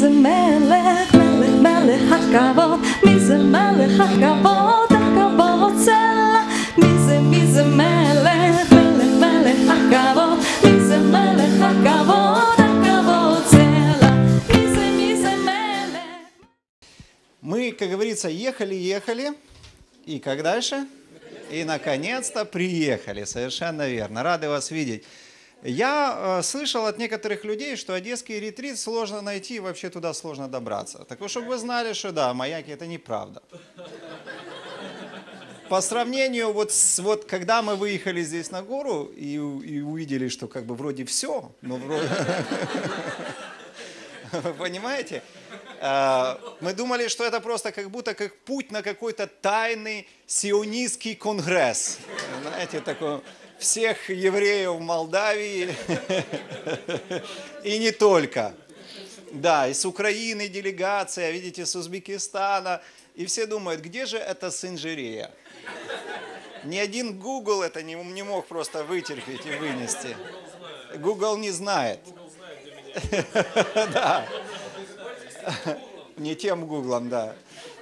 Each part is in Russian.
זה מלך, מלך, מלך הכבוד? מי זה מלך הכבוד? הכבוד צלע. מי זה, מי זה מלך, מלך, מלך הכבוד? מי זה מלך הכבוד? הכבוד צלע. מי זה, מי זה מלך? Мы, как говорится, ехали-ехали, и как дальше? И, наконец-то, приехали. Совершенно верно. Рады вас видеть. Я э, слышал от некоторых людей, что одесский ретрит сложно найти, и вообще туда сложно добраться. Так вот, чтобы вы знали, что да, маяки это неправда. По сравнению вот с вот когда мы выехали здесь на гору и, и увидели, что как бы вроде все, но вроде... Понимаете? А, Мы думали, что это просто как будто как путь на какой-то тайный сионистский конгресс. Знаете, такой всех евреев Молдавии и не только. Да, из Украины делегация, видите, с Узбекистана. И все думают, где же эта синжирея? Ни один Google это не, не мог просто вытерпеть и вынести. Google не знает. Да. Не тем гуглом, да.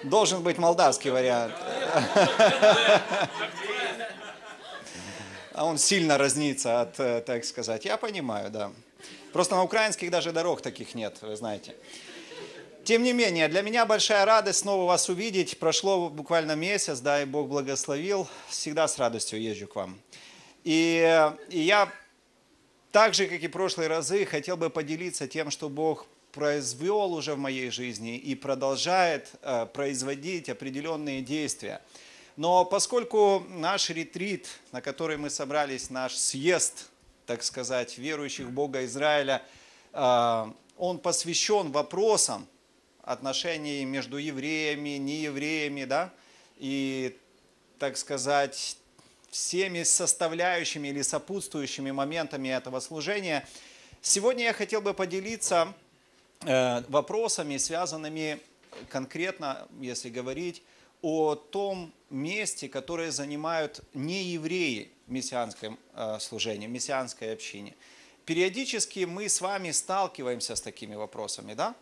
Должен быть молдавский вариант. А он сильно разнится от, э, так сказать. Я понимаю, да. Просто на украинских даже дорог таких нет, вы знаете. Тем не менее, для меня большая радость снова вас увидеть. Прошло буквально месяц, да, и Бог благословил. Всегда с радостью езжу к вам. И, э, и я так же, как и прошлые разы, хотел бы поделиться тем, что Бог произвел уже в моей жизни и продолжает э, производить определенные действия. Но поскольку наш ретрит, на который мы собрались, наш съезд, так сказать, верующих Бога Израиля, э, он посвящен вопросам отношений между евреями, неевреями, да, и, так сказать, всеми составляющими или сопутствующими моментами этого служения. Сегодня я хотел бы поделиться э, вопросами, связанными конкретно, если говорить, о том месте, которое занимают неевреи в мессианском э, служении, в мессианской общине. Периодически мы с вами сталкиваемся с такими вопросами, да?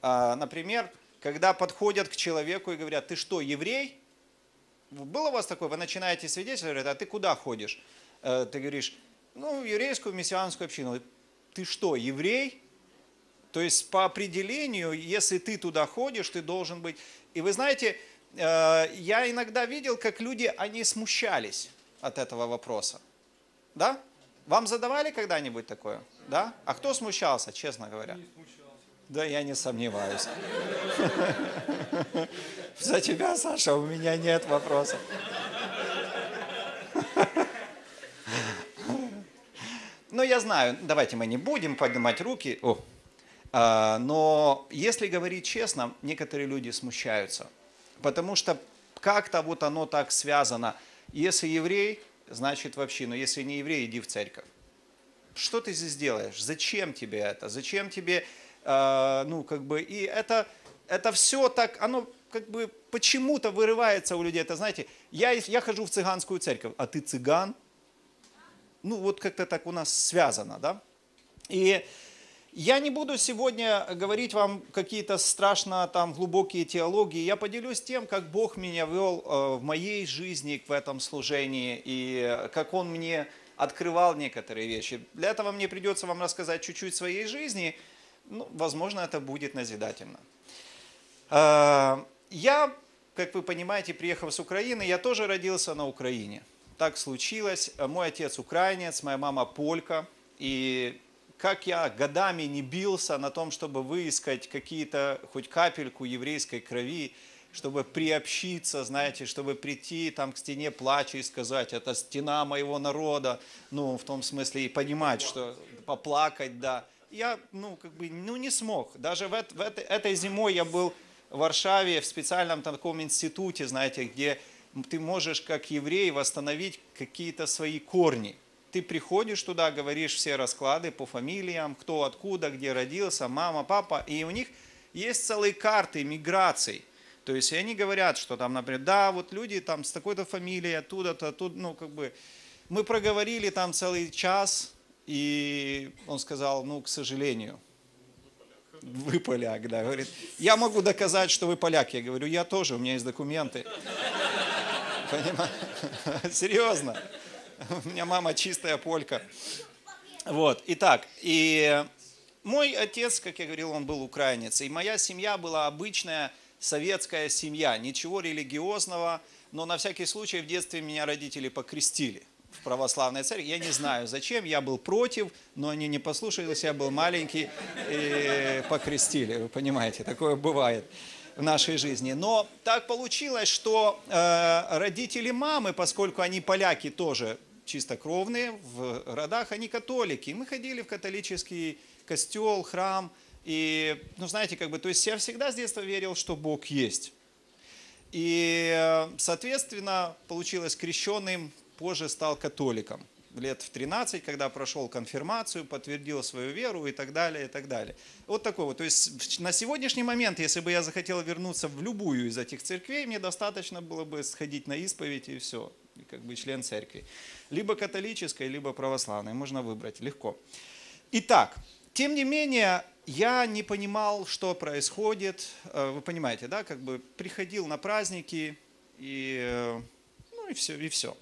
А, Например, когда подходят к человеку и говорят, ты что, еврей? Было у вас такое? Вы начинаете свидетельствовать, а ты куда ходишь? Э, Ты говоришь, ну, в еврейскую мессианскую общину. Ты что, еврей? То есть по определению, если ты туда ходишь, ты должен быть... И вы знаете, я иногда видел, как люди, они смущались от этого вопроса. Да? Вам задавали когда-нибудь такое? Да? А кто смущался, честно говоря? Да, я не сомневаюсь. За тебя, Саша, у меня нет вопросов. Ну, я знаю, давайте мы не будем поднимать руки. О. А, Но если говорить честно, некоторые люди смущаются. Потому что как-то вот оно так связано. Если еврей, значит в общину. Если не еврей, иди в церковь. Что ты здесь делаешь? Зачем тебе это? Зачем тебе, э, ну, как бы, и это, это все так, оно как бы почему-то вырывается у людей. Это, знаете, я, я хожу в цыганскую церковь, а ты цыган? Ну, вот как-то так у нас связано, да? И я не буду сегодня говорить вам какие-то страшно там глубокие теологии. Я поделюсь тем, как Бог меня вел э, в моей жизни в этом служении и как Он мне открывал некоторые вещи. Для этого мне придется вам рассказать чуть-чуть своей жизни. Ну, возможно, это будет назидательно. Э, Я, как вы понимаете, приехав с Украины, я тоже родился на Украине. Так случилось. Мой отец украинец, моя мама полька. И как я годами не бился на том, чтобы выискать какие-то, хоть капельку еврейской крови, чтобы приобщиться, знаете, чтобы прийти там к стене плача и сказать, это стена моего народа, ну, в том смысле, и понимать, что поплакать, да. Я, ну, как бы, ну, не смог. Даже в, в этой, этой зимой я был в Варшаве в специальном таком институте, знаете, где ты можешь как еврей восстановить какие-то свои корни. Ты приходишь туда, говоришь все расклады по фамилиям, кто откуда, где родился, мама, папа, и у них есть целые карты миграций. То есть они говорят, что там, например, да, вот люди там с такой-то фамилией, оттуда-то, тут, ну, как бы, мы проговорили там целый час, и он сказал, ну, к сожалению, Вы поляк, да. Говорит, я могу доказать, что вы поляк. Я говорю, я тоже, у меня есть документы. Понимаете? Серьезно. У меня мама чистая полька. Вот, итак, и мой отец, как я говорил, он был украинец. И моя семья была обычная советская семья, ничего религиозного, но на всякий случай в детстве меня родители покрестили в православной церкви. Я не знаю зачем, я был против, но они не послушались, я был маленький и покрестили. Вы понимаете, такое бывает в нашей жизни. Но так получилось, что э, родители мамы, поскольку они поляки тоже чистокровные, в родах они католики. Мы ходили в католический костел, храм. И, ну, знаете, как бы, то есть я всегда с детства верил, что Бог есть. И, соответственно, получилось крещенным, позже стал католиком. Лет в 13, когда прошел конфирмацию, подтвердил свою веру и так далее, и так далее. Вот такой вот. То есть на сегодняшний момент, если бы я захотел вернуться в любую из этих церквей, мне достаточно было бы сходить на исповедь и все, как бы член церкви. Либо католической, либо православной, можно выбрать легко. Итак, тем не менее, я не понимал, что происходит. Э, вы понимаете, да, как бы приходил на праздники и, э, ну и все, и все.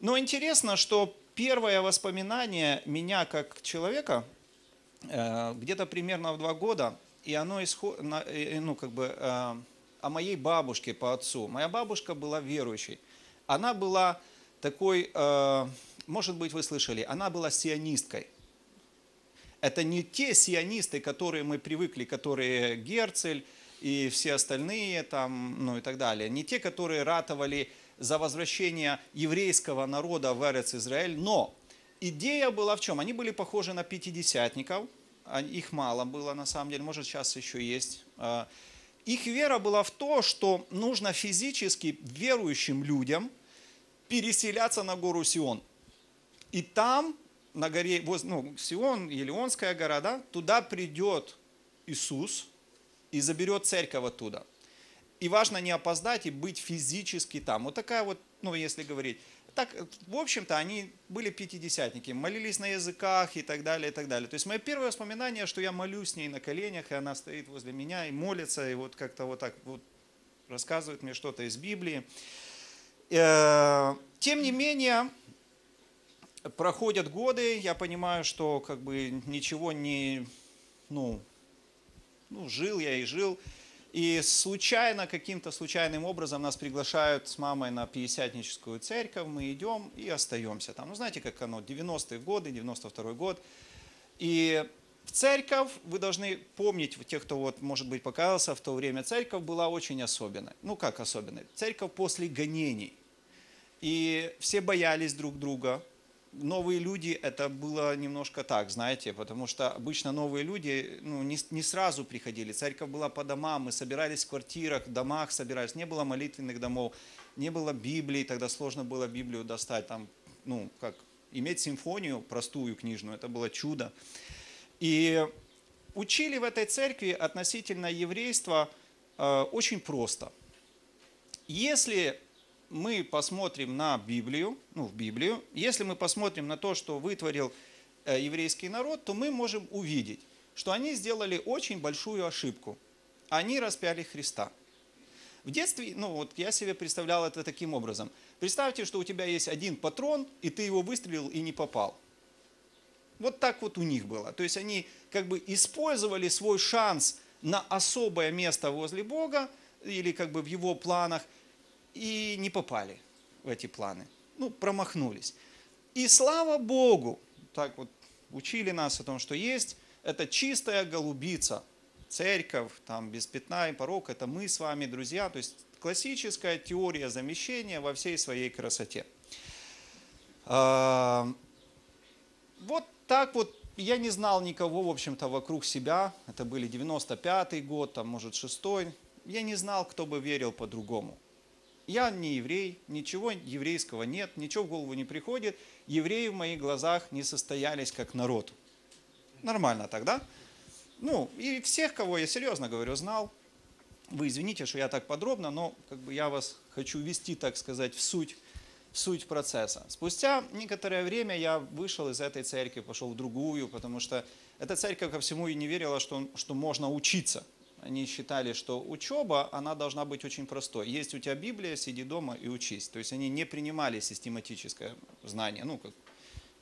Но интересно, что первое воспоминание меня как человека э, где-то примерно в два года, и оно исход, ну, как бы, о моей бабушке по отцу. Моя бабушка была верующей. Она была такой, может быть, вы слышали, она была сионисткой – это не те сионисты, которые мы привыкли, которые Герцель и все остальные там, ну и так далее. Не те, которые ратовали за возвращение еврейского народа в Эрец Израиль, но идея была в чем? Они были похожи на пятидесятников, а их мало было на самом деле, может сейчас еще есть. А, их вера была в то, что нужно физически верующим людям переселяться на гору Сион. И там на горе, ну, Сион, Елеонская гора, да, туда придет Иисус и заберет церковь оттуда. И важно не опоздать и быть физически там. Вот такая вот, ну, если говорить. Так, в общем-то, они были пятидесятники, молились на языках и так далее, и так далее. То есть мое первое воспоминание, что я молюсь с ней на коленях, и она стоит возле меня и молится, и вот как-то вот так вот рассказывает мне что-то из Библии. Э, тем не менее, проходят годы, я понимаю, что как бы ничего не, ну, ну, жил я и жил. И случайно, каким-то случайным образом нас приглашают с мамой на Пятидесятническую церковь, мы идем и остаемся там. Ну, знаете, как оно, 90-е годы, 92-й год. И в церковь, вы должны помнить, тех, кто вот, может быть, показался в то время, церковь была очень особенной. Ну, как особенной? Церковь после гонений. И все боялись друг друга, новые люди это было немножко так, знаете, потому что обычно новые люди ну, не, не сразу приходили. Церковь была по домам, мы собирались в квартирах, в домах собирались. Не было молитвенных домов, не было Библии, тогда сложно было Библию достать. Там, ну, как, иметь симфонию простую книжную, это было чудо. И учили в этой церкви относительно еврейства э, очень просто. Если мы посмотрим на Библию, ну, в Библию, если мы посмотрим на то, что вытворил э, еврейский народ, то мы можем увидеть, что они сделали очень большую ошибку. Они распяли Христа. В детстве, ну вот я себе представлял это таким образом. Представьте, что у тебя есть один патрон, и ты его выстрелил и не попал. Вот так вот у них было. То есть они как бы использовали свой шанс на особое место возле Бога или как бы в его планах – и не попали в эти планы. Ну, промахнулись. И слава Богу, так вот учили нас о том, что есть это чистая голубица, церковь, там без пятна и порог, это мы с вами, друзья, то есть классическая теория замещения во всей своей красоте. А, вот так вот я не знал никого, в общем-то, вокруг себя. Это были 95-й год, там, может, 6-й. Я не знал, кто бы верил по-другому. Я не еврей, ничего еврейского нет, ничего в голову не приходит. Евреи в моих глазах не состоялись как народ. Нормально тогда. Ну, и всех, кого я серьезно говорю, знал. Вы извините, что я так подробно, но как бы я вас хочу ввести, так сказать, в суть в суть процесса. Спустя некоторое время я вышел из этой церкви, пошел в другую, потому что эта церковь ко всему и не верила, что, что можно учиться. Они считали, что учеба, она должна быть очень простой. Есть у тебя Библия, сиди дома и учись. То есть они не принимали систематическое знание, ну, как,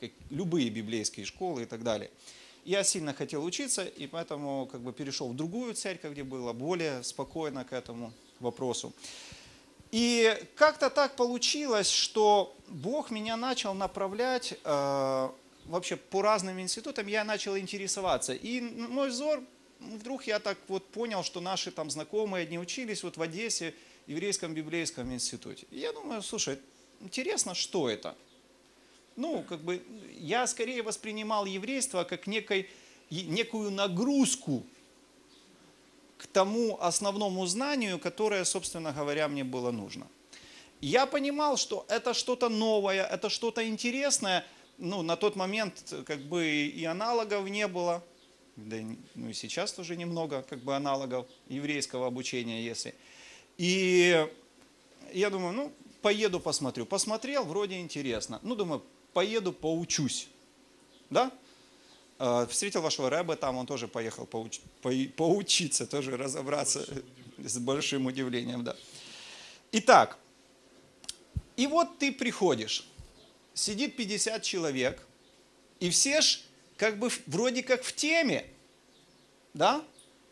как любые библейские школы и так далее. Я сильно хотел учиться, и поэтому как бы перешел в другую церковь, где было более спокойно к этому вопросу. И как-то так получилось, что Бог меня начал направлять э, вообще по разным институтам, я начал интересоваться. И мой взор, вдруг я так вот понял, что наши там знакомые одни учились вот в Одессе, в еврейском библейском институте. И я думаю, слушай, интересно, что это? Ну, как бы, я скорее воспринимал еврейство как некой, некую нагрузку к тому основному знанию, которое, собственно говоря, мне было нужно. Я понимал, что это что-то новое, это что-то интересное. Ну, на тот момент как бы и аналогов не было, да, ну и сейчас тоже немного как бы аналогов еврейского обучения, если. И я думаю, ну, поеду посмотрю. Посмотрел, вроде интересно. Ну, думаю, поеду поучусь. Да? Э, встретил вашего рэба там, он тоже поехал поуч, по, поучиться, тоже разобраться с большим удивлением. Да. Итак, и вот ты приходишь, сидит 50 человек, и все ж как бы вроде как в теме, да?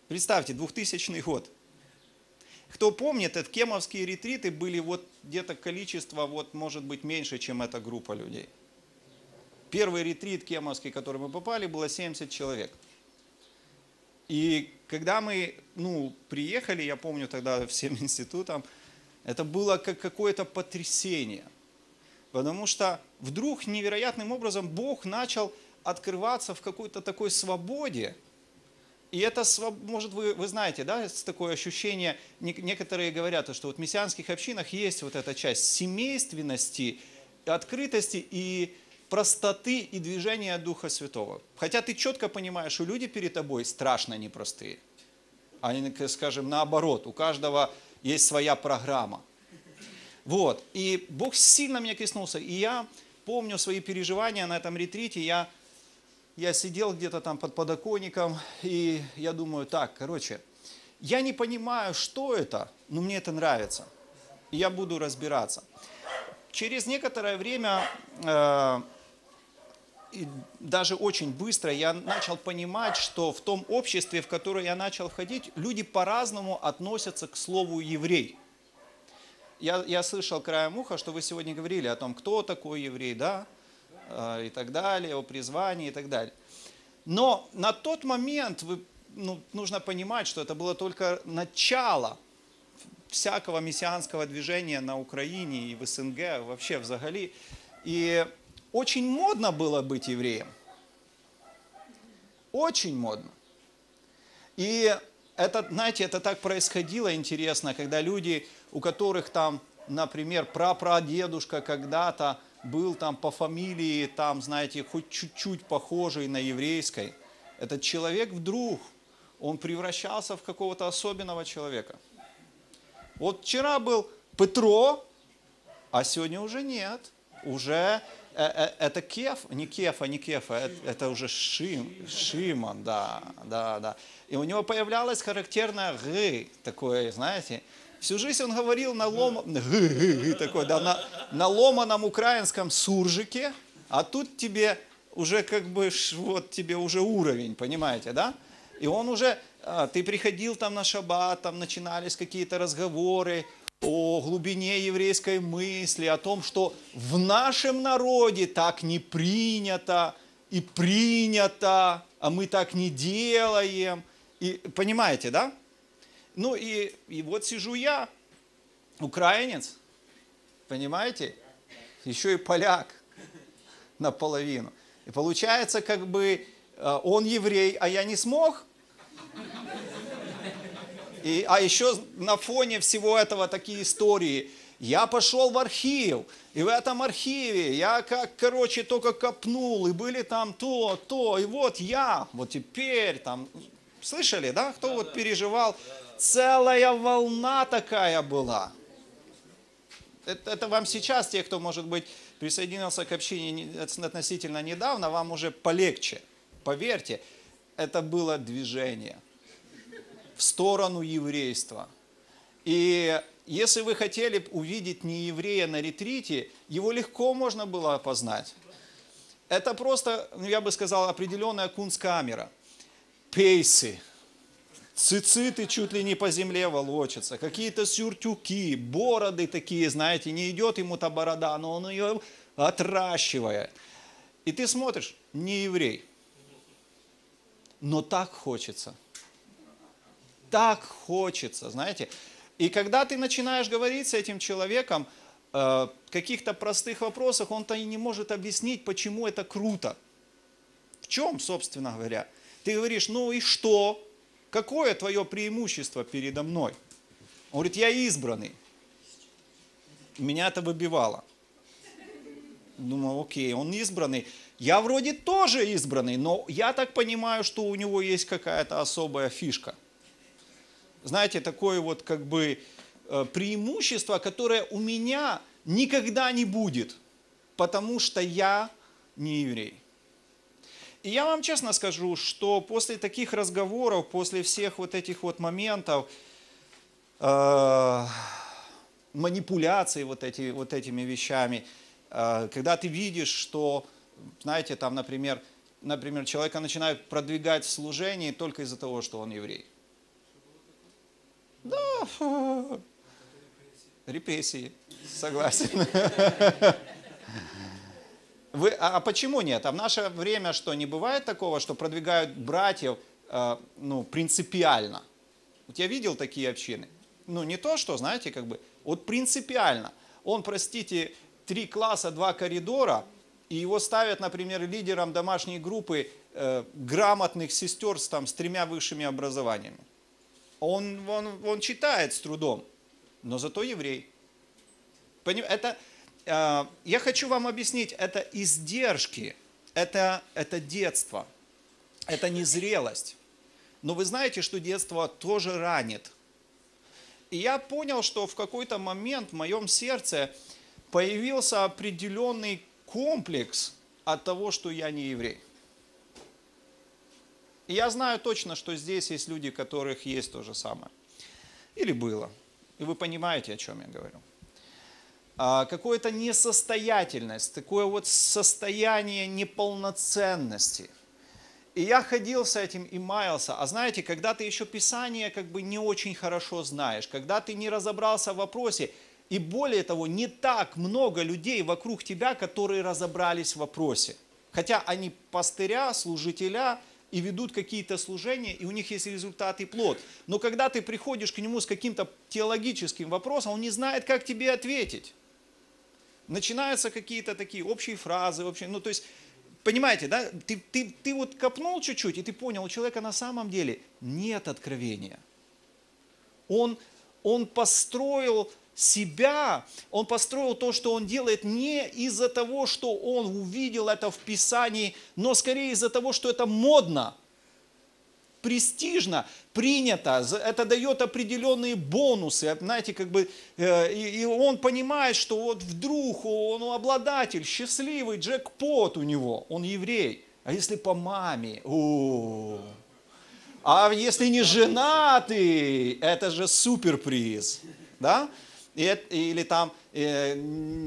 Представьте, 2000 год. Кто помнит, это кемовские ретриты были вот где-то количество, вот может быть меньше, чем эта группа людей. Первый ретрит кемовский, в который мы попали, было 70 человек. И когда мы ну, приехали, я помню тогда всем институтам, это было как какое-то потрясение. Потому что вдруг невероятным образом Бог начал открываться в какой-то такой свободе. И это, может, вы, вы знаете, да, такое ощущение, некоторые говорят, что вот в мессианских общинах есть вот эта часть семейственности, открытости и простоты и движения Духа Святого. Хотя ты четко понимаешь, что люди перед тобой страшно непростые. Они, скажем, наоборот, у каждого есть своя программа. Вот. И Бог сильно меня коснулся. И я помню свои переживания на этом ретрите. Я, я сидел где-то там под подоконником, и я думаю, так, короче, я не понимаю, что это, но мне это нравится. Я буду разбираться. Через некоторое время э, и даже очень быстро я начал понимать, что в том обществе, в которое я начал ходить, люди по-разному относятся к слову еврей. Я, я слышал краем уха, что вы сегодня говорили о том, кто такой еврей, да, и так далее, о призвании и так далее. Но на тот момент вы, ну, нужно понимать, что это было только начало всякого мессианского движения на Украине и в СНГ, вообще в Загали. И очень модно было быть евреем. Очень модно. И это, знаете, это так происходило интересно, когда люди, у которых там, например, прапрадедушка когда-то был там по фамилии, там, знаете, хоть чуть-чуть похожий на еврейской, этот человек вдруг, он превращался в какого-то особенного человека. Вот вчера был Петро, а сегодня уже нет. Уже Э, э, это Кеф, не Кефа, не Кефа, это, это уже Шим, Шимон, да, да, да. И у него появлялось характерное «г», такое, знаете, Всю жизнь он говорил на, лом... такой, да, на, на ломаном украинском суржике, а тут тебе уже как бы, вот тебе уже уровень, понимаете, да? И он уже, а, ты приходил там на шаббат, там начинались какие-то разговоры, о глубине еврейской мысли, о том, что в нашем народе так не принято и принято, а мы так не делаем. И, понимаете, да? Ну и, и вот сижу я, украинец, понимаете? Еще и поляк наполовину. И получается, как бы э, он еврей, а я не смог и, а еще на фоне всего этого такие истории. Я пошел в архив, и в этом архиве я как, короче, только копнул, и были там то, то, и вот я, вот теперь там, слышали, да, кто вот переживал? Целая волна такая была. Это, это вам сейчас, те, кто, может быть, присоединился к общине относительно недавно, вам уже полегче. Поверьте, это было движение в сторону еврейства. И если вы хотели увидеть не еврея на ретрите, его легко можно было опознать. Это просто, ну, я бы сказал, определенная кунсткамера. Пейсы, цициты чуть ли не по земле волочатся, какие-то сюртюки, бороды такие, знаете, не идет ему та борода, но он ее отращивает. И ты смотришь, не еврей, но так хочется. Так хочется, знаете. И когда ты начинаешь говорить с этим человеком э, каких-то простых вопросах, он-то и не может объяснить, почему это круто. В чем, собственно говоря? Ты говоришь, ну и что? Какое твое преимущество передо мной? Он говорит, я избранный. Меня это выбивало. Думаю, окей, он избранный. Я вроде тоже избранный, но я так понимаю, что у него есть какая-то особая фишка – знаете, такое вот как бы э, преимущество, которое у меня никогда не будет, потому что я не еврей. И я вам честно скажу, что после таких разговоров, после всех вот этих вот моментов, э, манипуляций вот, эти, вот этими вещами, э, когда ты видишь, что, знаете, там, например, например, человека начинают продвигать в служении только из-за того, что он еврей. Да, репрессии, согласен. Вы, а, а почему нет? А в наше время что, не бывает такого, что продвигают братьев э, ну, принципиально? Вот я видел такие общины. Ну, не то, что, знаете, как бы, вот принципиально. Он, простите, три класса, два коридора, и его ставят, например, лидером домашней группы э, грамотных сестер с, там, с тремя высшими образованиями. Он, он, он читает с трудом, но зато еврей. Это, э, я хочу вам объяснить, это издержки, это, это детство, это незрелость. Но вы знаете, что детство тоже ранит. И я понял, что в какой-то момент в моем сердце появился определенный комплекс от того, что я не еврей. И я знаю точно, что здесь есть люди, у которых есть то же самое. Или было. И вы понимаете, о чем я говорю. А, какое-то несостоятельность, такое вот состояние неполноценности. И я ходил с этим и маялся. А знаете, когда ты еще Писание как бы не очень хорошо знаешь, когда ты не разобрался в вопросе, и более того, не так много людей вокруг тебя, которые разобрались в вопросе. Хотя они пастыря, служителя, и ведут какие-то служения, и у них есть результат и плод. Но когда ты приходишь к нему с каким-то теологическим вопросом, он не знает, как тебе ответить. Начинаются какие-то такие общие фразы, общие, ну то есть, понимаете, да, ты, ты, ты вот копнул чуть-чуть, и ты понял, у человека на самом деле нет откровения. Он, он построил себя, он построил то, что он делает, не из-за того, что он увидел это в Писании, но скорее из-за того, что это модно, престижно, принято, это дает определенные бонусы, знаете, как бы, э, и он понимает, что вот вдруг он обладатель, счастливый, джекпот у него, он еврей. А если по маме, о, а если не женатый, это же суперприз, да? или там э,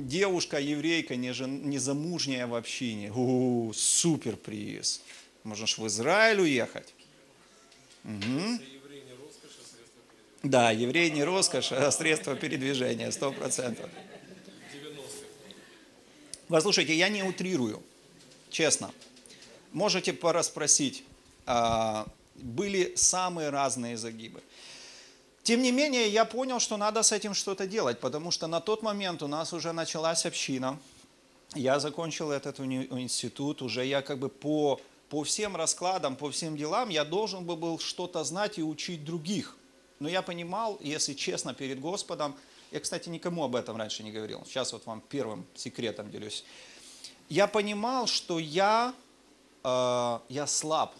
девушка еврейка, не, жен, не замужняя в общине. У, супер приз. Можно ж в Израиль уехать. Угу. Да, еврей не роскошь, а средство передвижения, сто процентов. Послушайте, я не утрирую, честно. Можете пораспросить. А, были самые разные загибы. Тем не менее, я понял, что надо с этим что-то делать, потому что на тот момент у нас уже началась община. Я закончил этот институт, уже я как бы по, по всем раскладам, по всем делам, я должен бы был что-то знать и учить других. Но я понимал, если честно перед Господом, я, кстати, никому об этом раньше не говорил, сейчас вот вам первым секретом делюсь. Я понимал, что я, э, я слаб,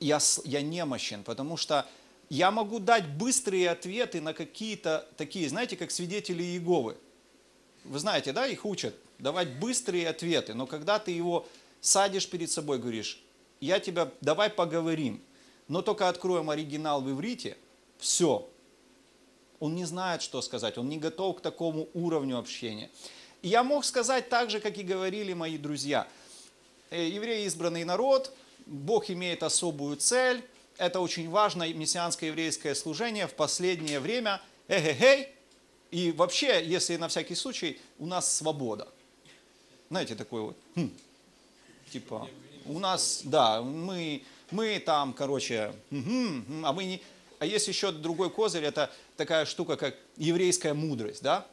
я, я немощен, потому что Я могу дать быстрые ответы на какие-то такие, знаете, как свидетели Иеговы. Вы знаете, да, их учат давать быстрые ответы, но когда ты его садишь перед собой, говоришь, я тебя, давай поговорим, но только откроем оригинал в иврите, все. Он не знает, что сказать, он не готов к такому уровню общения. Я мог сказать так же, как и говорили мои друзья. Э, евреи избранный народ, Бог имеет особую цель, это очень важное мессианское еврейское служение в последнее время. Эгегей. И вообще, если на всякий случай, у нас свобода. Знаете, такой вот, хм, типа, у нас, да, мы, мы там, короче, угу, а мы не... А есть еще другой козырь, это такая штука, как еврейская мудрость, да?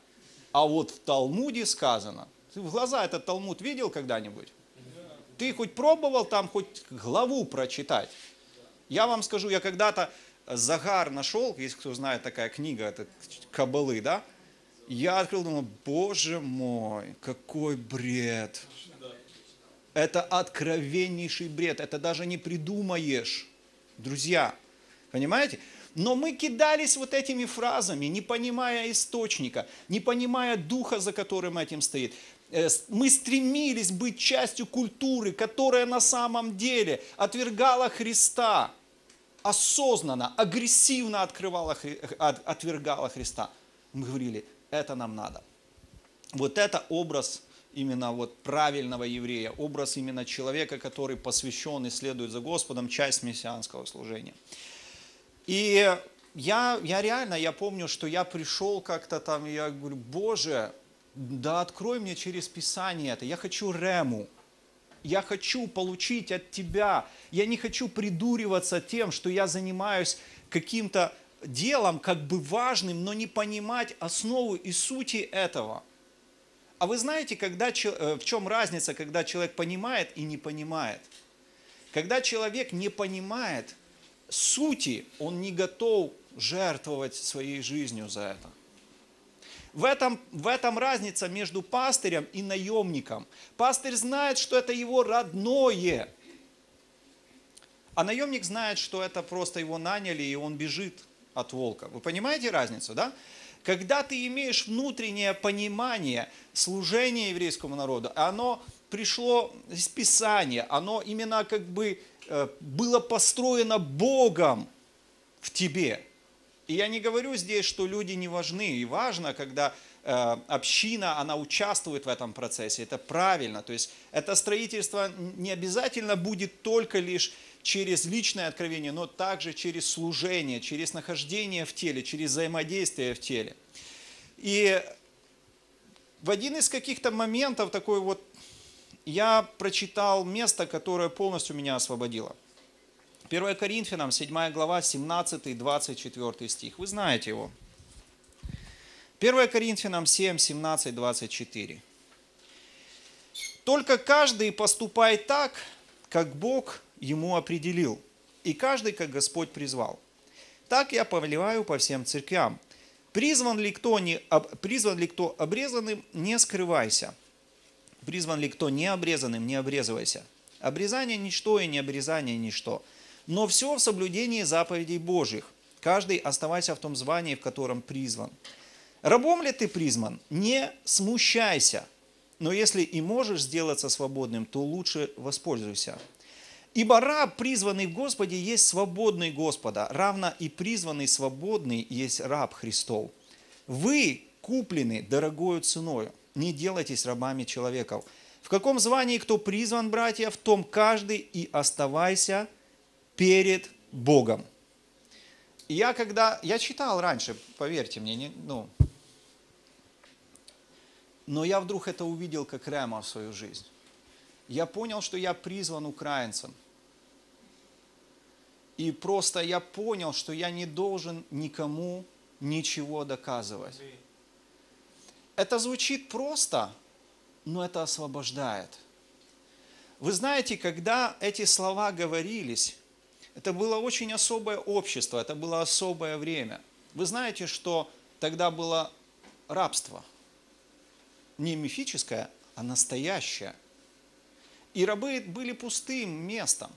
А вот в Талмуде сказано, ты в глаза этот Талмуд видел когда-нибудь? Ты хоть пробовал там хоть главу прочитать? Я вам скажу, я когда-то Загар нашел, если кто знает такая книга, это Кабалы, да? Я открыл, думал, боже мой, какой бред. Это откровеннейший бред, это даже не придумаешь, друзья. Понимаете? Но мы кидались вот этими фразами, не понимая источника, не понимая духа, за которым этим стоит. Э, мы стремились быть частью культуры, которая на самом деле отвергала Христа, осознанно, агрессивно открывала, отвергала Христа. Мы говорили, это нам надо. Вот это образ именно вот правильного еврея, образ именно человека, который посвящен и следует за Господом, часть мессианского служения. И я, я реально, я помню, что я пришел как-то там, я говорю, Боже, да открой мне через Писание это, я хочу рему, я хочу получить от Тебя, я не хочу придуриваться тем, что я занимаюсь каким-то делом как бы важным, но не понимать основу и сути этого. А вы знаете, когда, э, в чем разница, когда человек понимает и не понимает? Когда человек не понимает сути, он не готов жертвовать своей жизнью за это. В этом, в этом разница между пастырем и наемником. Пастырь знает, что это его родное. А наемник знает, что это просто его наняли, и он бежит от волка. Вы понимаете разницу, да? Когда ты имеешь внутреннее понимание служения еврейскому народу, оно пришло из Писания, оно именно как бы э, было построено Богом в тебе. И я не говорю здесь, что люди не важны. И важно, когда э, община, она участвует в этом процессе. Это правильно. То есть это строительство не обязательно будет только лишь через личное откровение, но также через служение, через нахождение в теле, через взаимодействие в теле. И в один из каких-то моментов такой вот я прочитал место, которое полностью меня освободило – 1 Коринфянам, 7 глава, 17-24 стих. Вы знаете его. 1 Коринфянам 7, 17, 24. Только каждый поступает так, как Бог ему определил, и каждый, как Господь призвал. Так я повелеваю по всем церквям. Призван ли кто, не, призван ли кто обрезанным, не скрывайся. Призван ли кто не обрезанным, не обрезывайся. Обрезание – ничто, и не обрезание – ничто – но все в соблюдении заповедей Божьих. Каждый оставайся в том звании, в котором призван. Рабом ли ты призван? Не смущайся. Но если и можешь сделаться свободным, то лучше воспользуйся. Ибо раб, призванный в Господе, есть свободный Господа, равно и призванный свободный есть раб Христов. Вы куплены дорогою ценою, не делайтесь рабами человеков. В каком звании кто призван, братья, в том каждый и оставайся перед Богом. я когда, я читал раньше, поверьте мне, не, ну, но я вдруг это увидел как рема в свою жизнь. Я понял, что я призван украинцем. И просто я понял, что я не должен никому ничего доказывать. Это звучит просто, но это освобождает. Вы знаете, когда эти слова говорились, это было очень особое общество, это было особое время. Вы знаете, что тогда было рабство. Не мифическое, а настоящее. И рабы были пустым местом.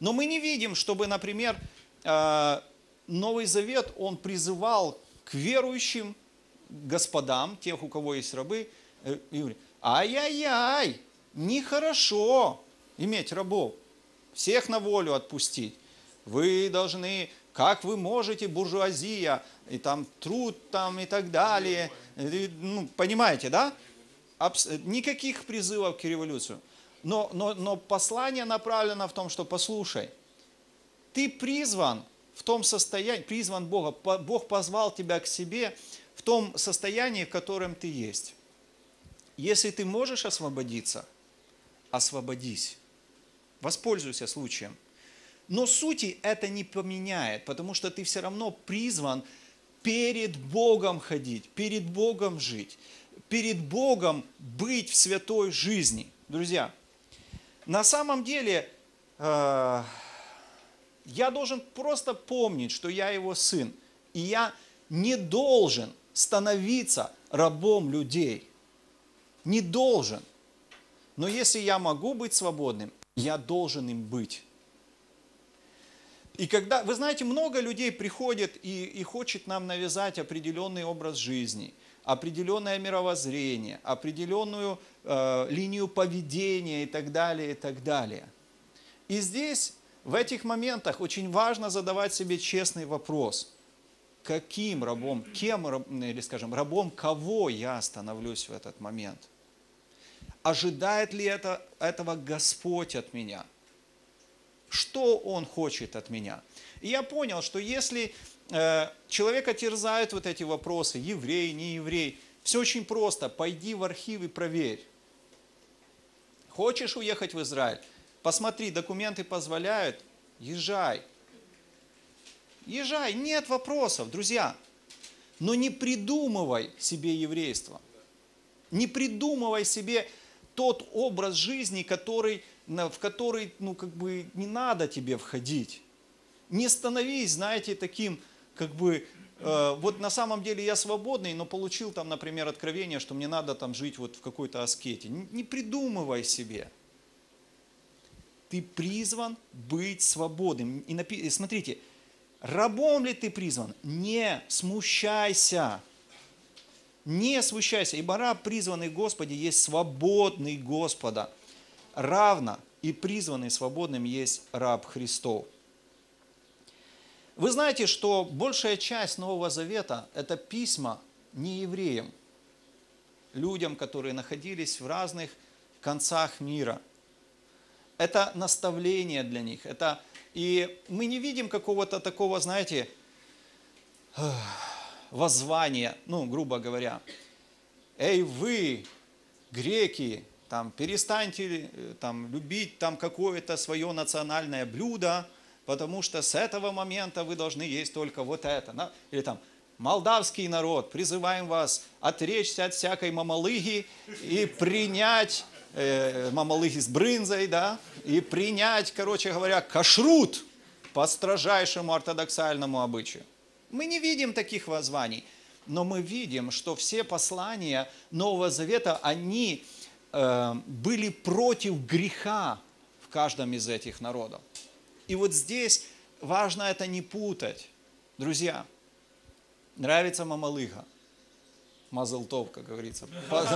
Но мы не видим, чтобы, например, э, Новый Завет, он призывал к верующим господам, тех, у кого есть рабы, э, ай-яй-яй, нехорошо иметь рабов, всех на волю отпустить. Вы должны, как вы можете, буржуазия, и там труд там и так далее. И, ну, понимаете, да? Никаких призывов к революции. Но, но, но послание направлено в том, что послушай, ты призван в том состоянии, призван Бога, Бог позвал тебя к себе в том состоянии, в котором ты есть. Если ты можешь освободиться, освободись. Воспользуйся случаем. Но сути это не поменяет, потому что ты все равно призван перед Богом ходить, перед Богом жить, перед Богом быть в святой жизни. Друзья, на самом деле э, я должен просто помнить, что я его сын, и я не должен становиться рабом людей. Не должен. Но если я могу быть свободным, я должен им быть. И когда, вы знаете, много людей приходит и, и хочет нам навязать определенный образ жизни, определенное мировоззрение, определенную э, линию поведения и так далее, и так далее. И здесь, в этих моментах, очень важно задавать себе честный вопрос. Каким рабом, кем, или скажем, рабом кого я становлюсь в этот момент? Ожидает ли это, этого Господь от меня? Что он хочет от меня. И я понял, что если э, человека терзают вот эти вопросы, еврей, не еврей, все очень просто, пойди в архив и проверь. Хочешь уехать в Израиль? Посмотри, документы позволяют, езжай. Езжай, нет вопросов, друзья. Но не придумывай себе еврейство. Не придумывай себе тот образ жизни, который в который, ну, как бы не надо тебе входить. Не становись, знаете, таким, как бы, э, вот на самом деле я свободный, но получил там, например, откровение, что мне надо там жить вот в какой-то аскете. Не, придумывай себе. Ты призван быть свободным. И напи- смотрите, рабом ли ты призван? Не смущайся. Не смущайся, ибо раб, призванный Господи, есть свободный Господа равно и призванный свободным есть раб Христов. Вы знаете, что большая часть Нового Завета – это письма не евреям, людям, которые находились в разных концах мира. Это наставление для них. Это... И мы не видим какого-то такого, знаете, воззвания, ну, грубо говоря. «Эй, вы, греки, там, перестаньте э, там, любить там какое-то свое национальное блюдо, потому что с этого момента вы должны есть только вот это. Или там, молдавский народ, призываем вас отречься от всякой мамалыги и принять э, мамалыги с брынзой, да, и принять, короче говоря, кашрут по строжайшему ортодоксальному обычаю. Мы не видим таких воззваний, но мы видим, что все послания Нового Завета, они были против греха в каждом из этих народов. И вот здесь важно это не путать. Друзья, нравится мамалыга? Мазалтов, как говорится.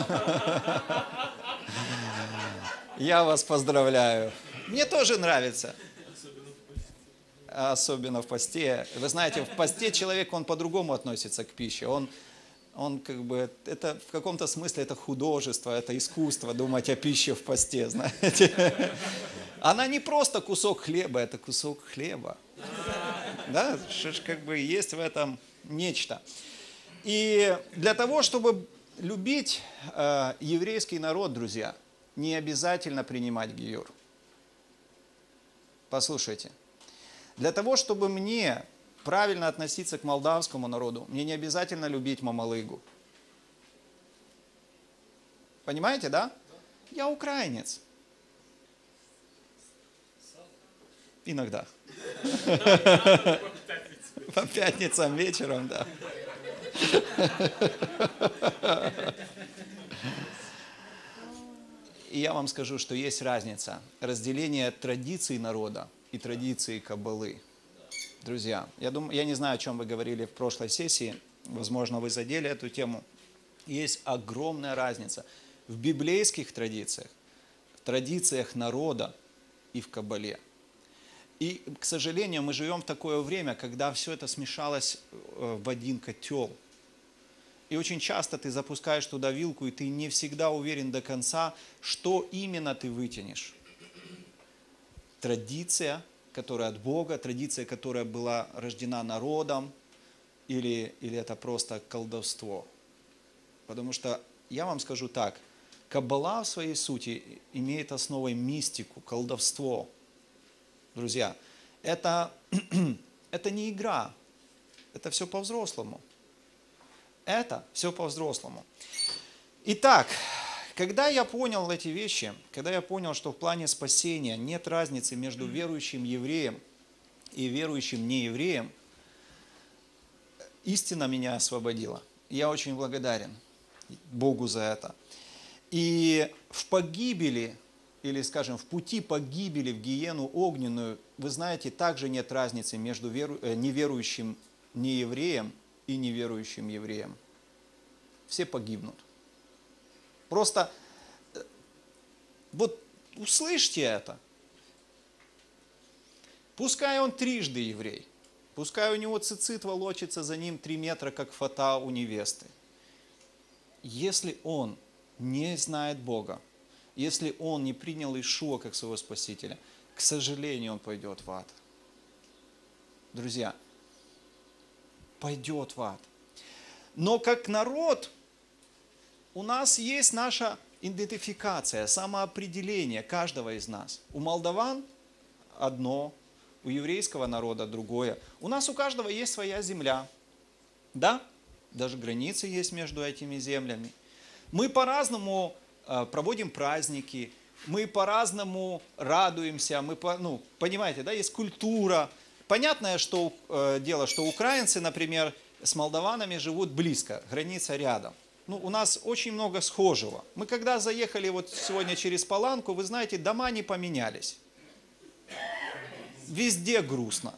Я вас поздравляю. Мне тоже нравится. Особенно в посте. Вы знаете, в посте человек, он по-другому относится к пище. Он он как бы, это в каком-то смысле это художество, это искусство, думать о пище в посте, знаете. Она не просто кусок хлеба, это кусок хлеба. Да, как бы есть в этом нечто. И для того, чтобы любить э, еврейский народ, друзья, не обязательно принимать гиюр. Послушайте, для того, чтобы мне правильно относиться к молдавскому народу, мне не обязательно любить Мамалыгу. Понимаете, да? Я украинец. Иногда. По пятницам вечером, да. И я вам скажу, что есть разница. Разделение традиций народа и традиций кабалы – друзья. Я, думаю, я не знаю, о чем вы говорили в прошлой сессии. Возможно, вы задели эту тему. Есть огромная разница в библейских традициях, в традициях народа и в Кабале. И, к сожалению, мы живем в такое время, когда все это смешалось э, в один котел. И очень часто ты запускаешь туда вилку, и ты не всегда уверен до конца, что именно ты вытянешь. Традиция, которая от Бога, традиция, которая была рождена народом, или, или это просто колдовство. Потому что я вам скажу так, Каббала в своей сути имеет основой мистику, колдовство. Друзья, это, это не игра, это все по-взрослому. Это все по-взрослому. Итак, когда я понял эти вещи, когда я понял, что в плане спасения нет разницы между верующим евреем и верующим неевреем, истина меня освободила. Я очень благодарен Богу за это. И в погибели, или, скажем, в пути погибели в гиену огненную, вы знаете, также нет разницы между веру, э, неверующим неевреем и неверующим евреем. Все погибнут. Просто э, вот услышьте это. Пускай он трижды еврей, пускай у него цицит волочится за ним три метра, как фата у невесты. Если он не знает Бога, если он не принял Ишуа как своего Спасителя, к сожалению, он пойдет в ад. Друзья, пойдет в ад. Но как народ у нас есть наша идентификация, самоопределение каждого из нас. У молдаван одно, у еврейского народа другое. У нас у каждого есть своя земля. Да, даже границы есть между этими землями. Мы по-разному э, проводим праздники, мы по-разному радуемся, мы, ну, понимаете, да, есть культура. Понятное что, э, дело, что украинцы, например, с молдаванами живут близко, граница рядом. Ну, у нас очень много схожего. Мы когда заехали вот сегодня через Паланку, вы знаете, дома не поменялись. Везде грустно.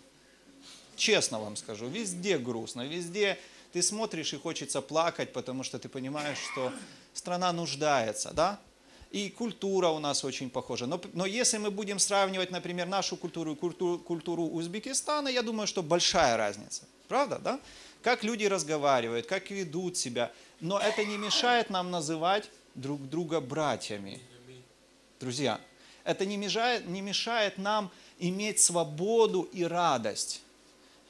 Честно вам скажу, везде грустно, везде ты смотришь и хочется плакать, потому что ты понимаешь, что страна нуждается, да? И культура у нас очень похожа. Но, но если мы будем сравнивать, например, нашу культуру и культуру, культуру Узбекистана, я думаю, что большая разница. Правда, да? Как люди разговаривают, как ведут себя. Но это не мешает нам называть друг друга братьями. Друзья, это не мешает, не мешает нам иметь свободу и радость.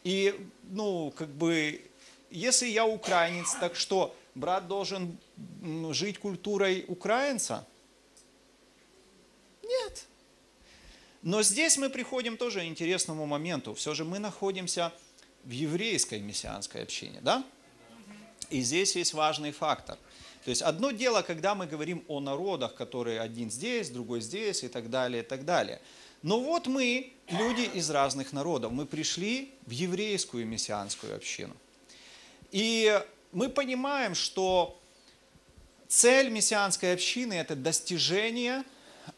И, ну, как бы, если я украинец, так что, брат должен жить культурой украинца? Нет. Но здесь мы приходим тоже к интересному моменту. Все же мы находимся в еврейской мессианской общине, да? И здесь есть важный фактор. То есть одно дело, когда мы говорим о народах, которые один здесь, другой здесь и так далее, и так далее. Но вот мы, люди из разных народов, мы пришли в еврейскую мессианскую общину. И мы понимаем, что цель мессианской общины – это достижение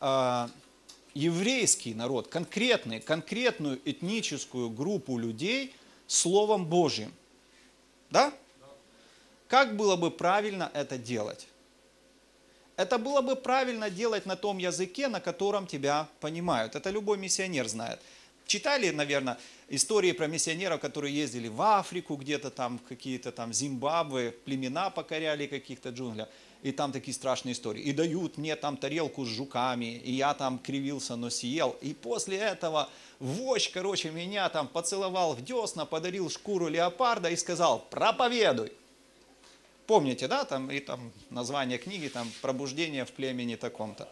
э, еврейский народ, конкретный, конкретную этническую группу людей Словом Божьим. Да? Как было бы правильно это делать? Это было бы правильно делать на том языке, на котором тебя понимают. Это любой миссионер знает. Читали, наверное, истории про миссионеров, которые ездили в Африку, где-то там, какие-то там Зимбабве, племена покоряли каких-то джунглях. И там такие страшные истории. И дают мне там тарелку с жуками, и я там кривился, но съел. И после этого вождь, короче, меня там поцеловал в десна, подарил шкуру леопарда и сказал, проповедуй. Помните, да, там и там название книги, там «Пробуждение в племени таком-то».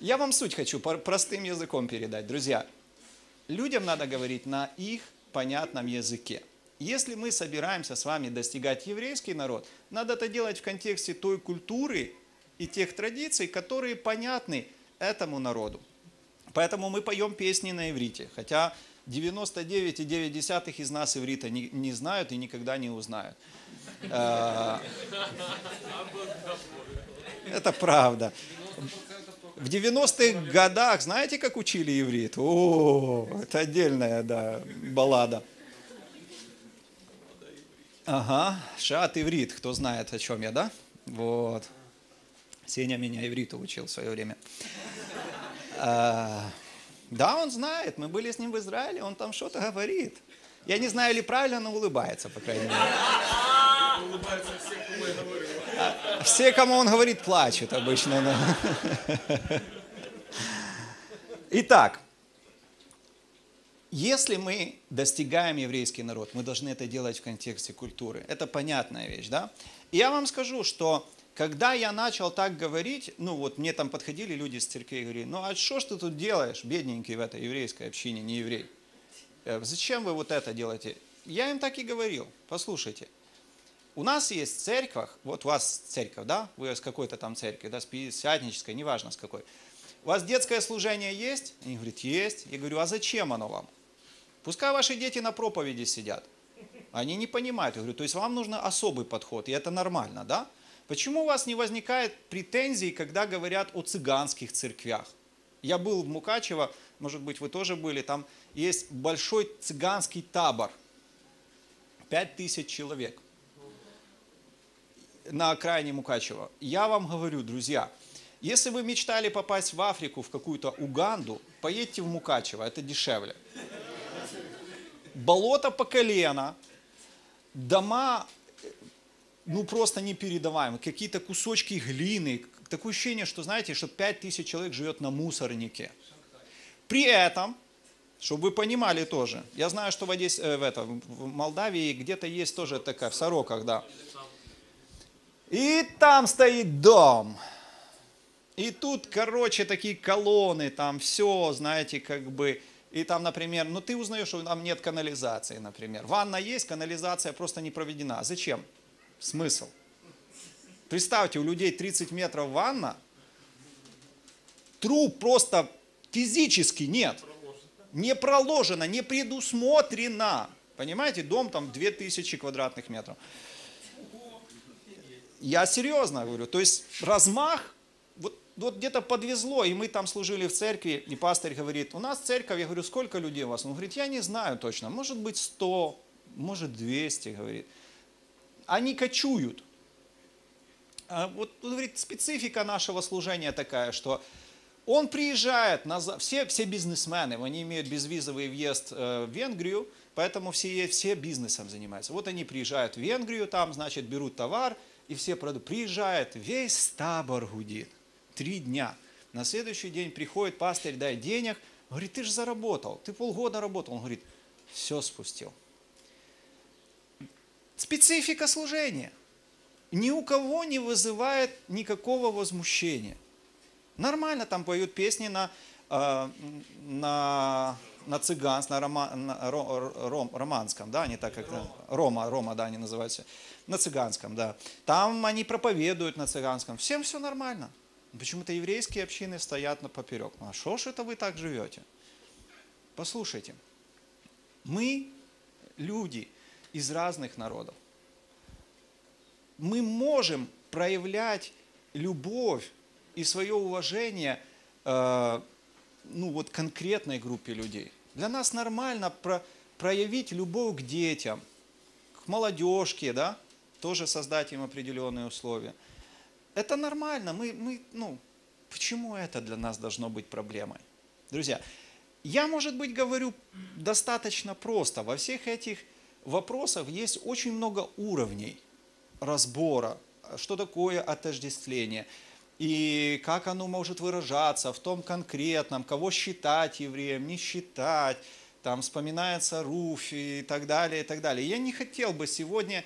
Я вам суть хочу простым языком передать. Друзья, людям надо говорить на их понятном языке. Если мы собираемся с вами достигать еврейский народ, надо это делать в контексте той культуры и тех традиций, которые понятны этому народу. Поэтому мы поем песни на иврите, хотя 99,9 из нас иврита не, не знают и никогда не узнают. Э, это правда. В 90-х годах, знаете, как учили иврит? О, это отдельная, да, баллада. Ага, шат иврит, кто знает, о чем я, да? Вот. Сеня меня ивриту учил в свое время. А, да, он знает, мы были с ним в Израиле, он там что-то говорит. Я не знаю, ли правильно, но улыбается, по крайней мере. Улыбается все, кому я говорю. А, все, кому он говорит, плачут обычно. Итак, если мы достигаем еврейский народ, мы должны это делать в контексте культуры. Это понятная вещь, да? И я вам скажу, что когда я начал так говорить, ну вот мне там подходили люди с церкви и говорили, ну а что ж ты тут делаешь, бедненький в этой еврейской общине, не еврей? Э, зачем вы вот это делаете? Я им так и говорил, послушайте, у нас есть в вот у вас церковь, да, вы с какой-то там церкви, да, с пятидесятнической, неважно с какой. У вас детское служение есть? Они говорят, есть. Я говорю, а зачем оно вам? Пускай ваши дети на проповеди сидят. Они не понимают. Я говорю, то есть вам нужен особый подход, и это нормально, да? Почему у вас не возникает претензий, когда говорят о цыганских церквях? Я был в Мукачево, может быть, вы тоже были, там есть большой цыганский табор. Пять тысяч человек на окраине Мукачева. Я вам говорю, друзья, если вы мечтали попасть в Африку, в какую-то Уганду, поедьте в Мукачево, это дешевле болото по колено, дома, ну просто непередаваемые, какие-то кусочки глины, такое ощущение, что, знаете, что 5000 человек живет на мусорнике. При этом, чтобы вы понимали тоже, я знаю, что в, Одессе, э, в, это, в Молдавии где-то есть тоже такая, в Сороках, да. И там стоит дом. И тут, короче, такие колонны, там все, знаете, как бы, и там, например, ну ты узнаешь, что там нет канализации, например. Ванна есть, канализация просто не проведена. Зачем? Смысл? Представьте, у людей 30 метров ванна, труб просто физически нет. Не проложено, не предусмотрено. Понимаете, дом там 2000 квадратных метров. Я серьезно говорю. То есть размах вот где-то подвезло, и мы там служили в церкви, и пастор говорит, у нас церковь, я говорю, сколько людей у вас? Он говорит, я не знаю точно, может быть 100, может 200, говорит. Они кочуют. А вот, говорит, специфика нашего служения такая, что он приезжает, на, все, все бизнесмены, они имеют безвизовый въезд э, в Венгрию, поэтому все, все бизнесом занимаются. Вот они приезжают в Венгрию, там, значит, берут товар, и все продают. Приезжает, весь табор гудит три дня. На следующий день приходит пастырь, дай денег, говорит, ты же заработал, ты полгода работал. Он говорит, все спустил. Специфика служения. Ни у кого не вызывает никакого возмущения. Нормально там поют песни на, э, на, на цыганском, на, рома, на ром, романском, да, они так как Рома, Рома, да, они называются, на цыганском, да. Там они проповедуют на цыганском, всем все нормально. Почему-то еврейские общины стоят на поперек. Ну, а что ж это вы так живете? Послушайте, мы люди из разных народов. Мы можем проявлять любовь и свое уважение э, ну, вот конкретной группе людей. Для нас нормально про, проявить любовь к детям, к молодежке, да, тоже создать им определенные условия – это нормально. Мы, мы, ну, почему это для нас должно быть проблемой? Друзья, я, может быть, говорю достаточно просто. Во всех этих вопросах есть очень много уровней разбора, что такое отождествление, и как оно может выражаться в том конкретном, кого считать евреем, не считать, там вспоминается Руф и так далее, и так далее. Я не хотел бы сегодня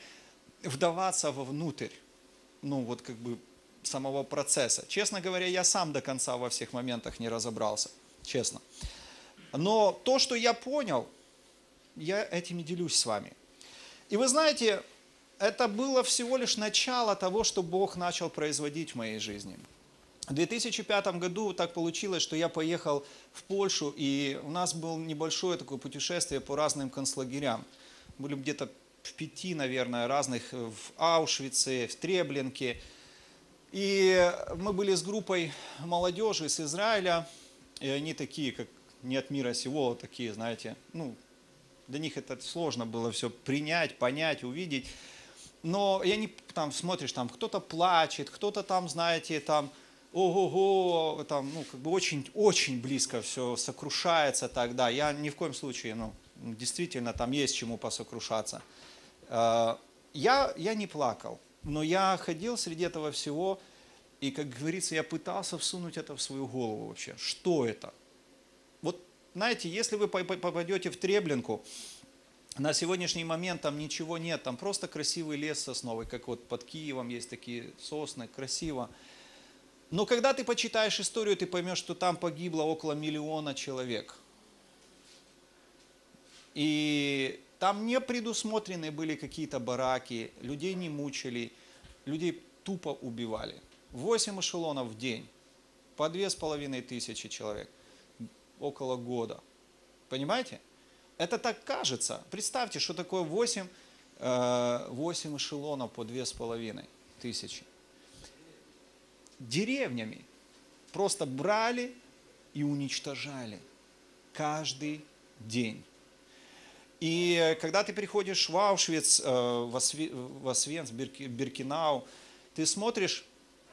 вдаваться вовнутрь, ну вот как бы самого процесса. Честно говоря, я сам до конца во всех моментах не разобрался, честно. Но то, что я понял, я этим и делюсь с вами. И вы знаете, это было всего лишь начало того, что Бог начал производить в моей жизни. В 2005 году так получилось, что я поехал в Польшу, и у нас было небольшое такое путешествие по разным концлагерям. Были где-то в пяти, наверное, разных, в Аушвице, в Треблинке, И мы были с группой молодежи с Израиля, и они такие, как не от мира сего, такие, знаете, ну, для них это сложно было все принять, понять, увидеть. Но я не там смотришь, там кто-то плачет, кто-то там, знаете, там, ого-го, там, ну, как бы очень-очень близко все сокрушается тогда. Я ни в коем случае, ну, действительно, там есть чему посокрушаться. Э, я, я не плакал, но я ходил среди этого всего, и, как говорится, я пытался всунуть это в свою голову вообще. Что это? Вот, знаете, если вы попадете в Треблинку, на сегодняшний момент там ничего нет, там просто красивый лес сосновый, как вот под Киевом есть такие сосны, красиво. Но когда ты почитаешь историю, ты поймешь, что там погибло около миллиона человек. И там не предусмотрены были какие-то бараки, людей не мучили, людей тупо убивали. Восемь эшелонов в день, по две с половиной тысячи человек, около года. Понимаете? Это так кажется. Представьте, что такое 8, 8 э, эшелонов по две с половиной тысячи деревнями. Просто брали и уничтожали каждый день. И когда ты приходишь в Аушвиц, э, в Освенц, Биркинау, ты смотришь,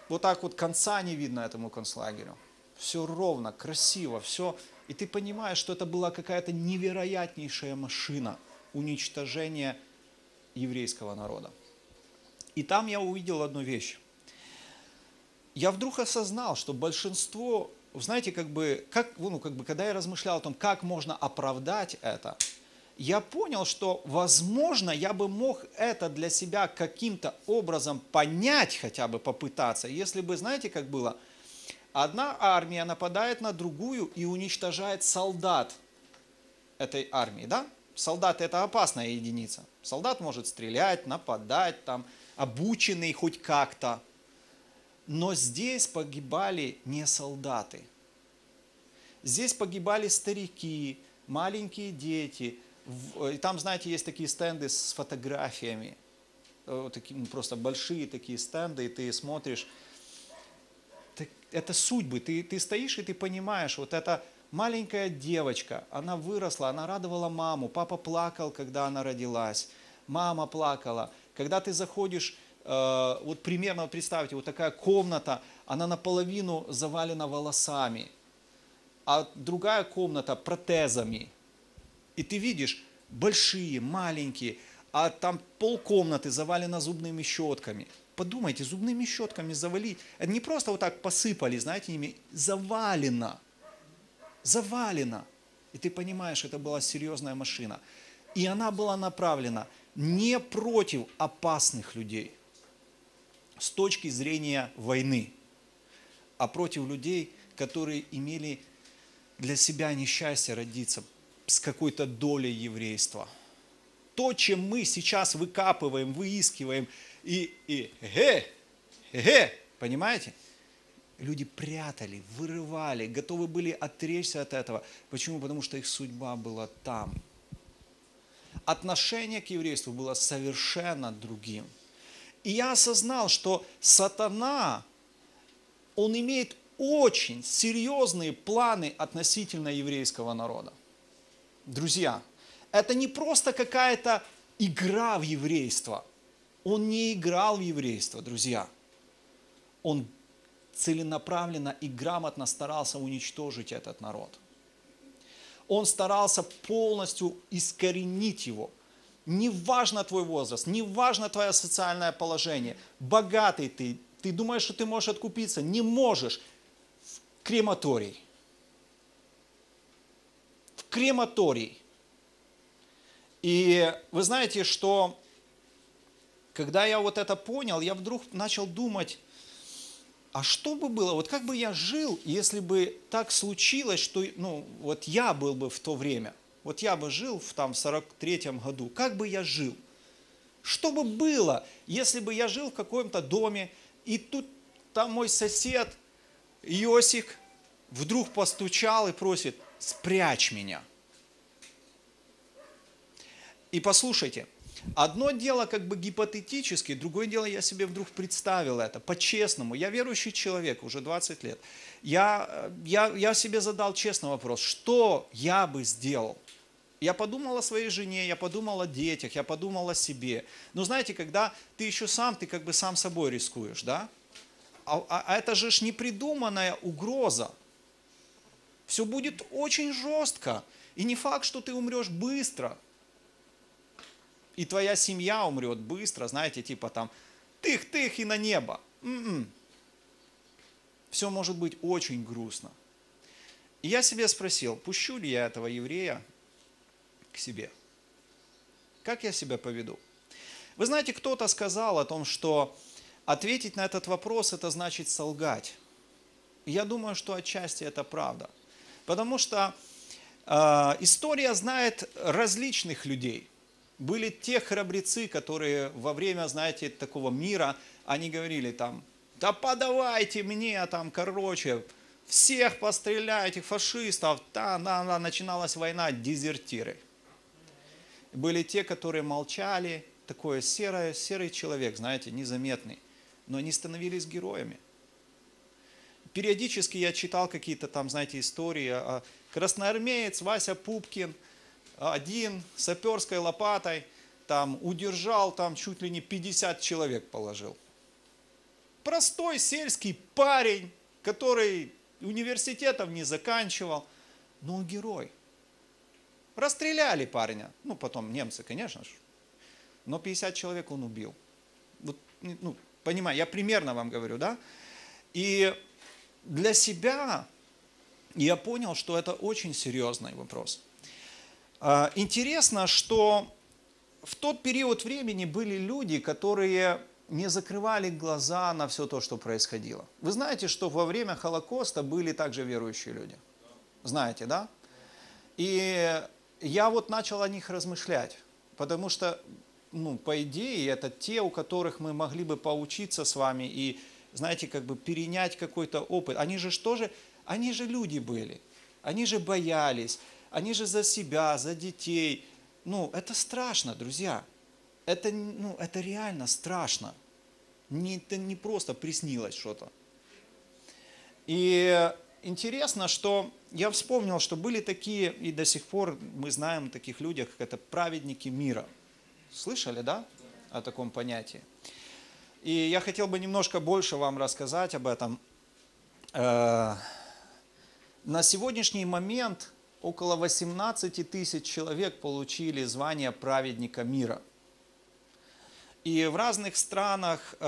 вот так вот конца не видно этому концлагерю. Все ровно, красиво, все. И ты понимаешь, что это была какая-то невероятнейшая машина уничтожения еврейского народа. И там я увидел одну вещь я вдруг осознал, что большинство, знаете, как бы, как, ну, как бы, когда я размышлял о том, как можно оправдать это, я понял, что, возможно, я бы мог это для себя каким-то образом понять, хотя бы попытаться, если бы, знаете, как было, одна армия нападает на другую и уничтожает солдат этой армии, да? Солдат это опасная единица. Солдат может стрелять, нападать, там, обученный хоть как-то. Но здесь погибали не солдаты. Здесь погибали старики, маленькие дети. И там, знаете, есть такие стенды с фотографиями. Э, такие, ну, просто большие такие стенды, и ты смотришь. Это судьбы. Ты, ты стоишь и ты понимаешь, вот эта маленькая девочка, она выросла, она радовала маму. Папа плакал, когда она родилась. Мама плакала. Когда ты заходишь Э, вот примерно представьте, вот такая комната, она наполовину завалена волосами, а другая комната протезами. И ты видишь, большие, маленькие, а там полкомнаты завалено зубными щетками. Подумайте, зубными щетками завалить. Это не просто вот так посыпали, знаете, ими завалено. Завалено. И ты понимаешь, это была серьезная машина. И она была направлена не против опасных людей, с точки зрения войны, а против людей, которые имели для себя несчастье родиться с какой-то долей еврейства. То, чем мы сейчас выкапываем, выискиваем и, и ге, ге, понимаете? Люди прятали, вырывали, готовы были отречься от этого. Почему? Потому что их судьба была там. Отношение к еврейству было совершенно другим. И я осознал, что сатана, он имеет очень серьезные планы относительно еврейского народа. Друзья, это не просто какая-то игра в еврейство. Он не играл в еврейство, друзья. Он целенаправленно и грамотно старался уничтожить этот народ. Он старался полностью искоренить его – не важно твой возраст, не важно твое социальное положение, богатый ты, ты думаешь, что ты можешь откупиться, не можешь. В крематорий. В крематорий. И вы знаете, что когда я вот это понял, я вдруг начал думать, а что бы было, вот как бы я жил, если бы так случилось, что ну, вот я был бы в то время – вот я бы жил в там 43-м году, как бы я жил? Что бы было, если бы я жил в каком-то доме, и тут там мой сосед Иосик вдруг постучал и просит, спрячь меня. И послушайте, Одно дело как бы гипотетически, другое дело я себе вдруг представил это, по-честному. Я верующий человек, уже 20 лет. Я, я, я себе задал честный вопрос, что я бы сделал? Я подумал о своей жене, я подумал о детях, я подумал о себе. Но знаете, когда ты еще сам, ты как бы сам собой рискуешь, да? А, а, а это же ж непридуманная угроза. Все будет очень жестко. И не факт, что ты умрешь быстро. И твоя семья умрет быстро, знаете, типа там тых-тых и на небо. М-м. Все может быть очень грустно. И я себе спросил, пущу ли я этого еврея к себе? Как я себя поведу? Вы знаете, кто-то сказал о том, что ответить на этот вопрос – это значит солгать. я думаю, что отчасти это правда. Потому что э, история знает различных людей. Были те храбрецы, которые во время, знаете, такого мира, они говорили там, да подавайте мне там, короче, всех постреляйте, фашистов, да, да, да, начиналась война, дезертиры. Были те, которые молчали, такой серый, серый человек, знаете, незаметный, но они становились героями. Периодически я читал какие-то там, знаете, истории. Красноармеец Вася Пупкин один саперской лопатой там удержал, там чуть ли не 50 человек положил. Простой сельский парень, который университетов не заканчивал, но герой. Расстреляли парня, ну потом немцы, конечно же, но 50 человек он убил. Вот, ну, понимаю, я примерно вам говорю, да? И для себя я понял, что это очень серьезный вопрос. А, интересно, что в тот период времени были люди, которые не закрывали глаза на все то, что происходило. Вы знаете, что во время Холокоста были также верующие люди? Знаете, да? И я вот начал о них размышлять, потому что, ну, по идее, это те, у которых мы могли бы поучиться с вами и, знаете, как бы перенять какой-то опыт. Они же что же, они же люди были, они же боялись, они же за себя, за детей. Ну, это страшно, друзья. Это, ну, это реально страшно. Не, это не просто приснилось что-то. И интересно, что я вспомнил, что были такие, и до сих пор мы знаем таких людях, как это праведники мира. Слышали, да, о таком понятии? И я хотел бы немножко больше вам рассказать об этом. Э, на сегодняшний момент около 18 тысяч человек получили звание праведника мира. И в разных странах, э,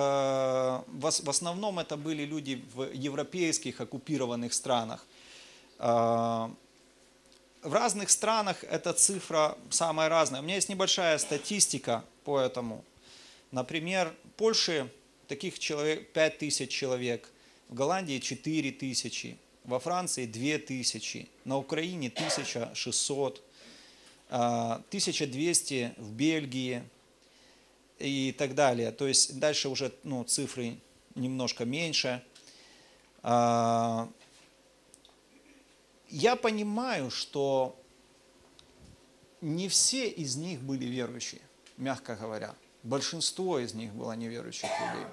в основном это были люди в европейских оккупированных странах. Э, в разных странах эта цифра самая разная. У меня есть небольшая статистика по этому. Например, Польше таких человек 5 тысяч человек, в Голландии 4 тысячи, во Франции 2000, на Украине 1600, 1200 а, в Бельгии и так далее. То есть дальше уже ну, цифры немножко меньше. А, я понимаю, что не все из них были верующие, мягко говоря. Большинство из них было неверующих людей.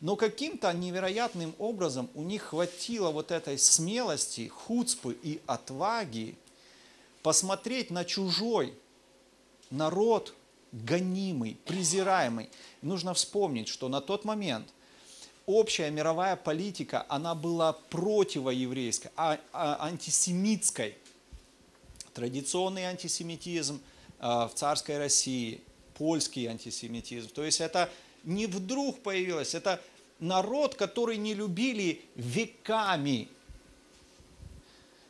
Но каким-то невероятным образом у них хватило вот этой смелости, хуцпы и отваги посмотреть на чужой народ, гонимый, презираемый. Нужно вспомнить, что на тот момент общая мировая политика, она была противоеврейской, а, а антисемитской. Традиционный антисемитизм э, в царской России, польский антисемитизм. То есть это не вдруг появилось, это народ, который не любили веками.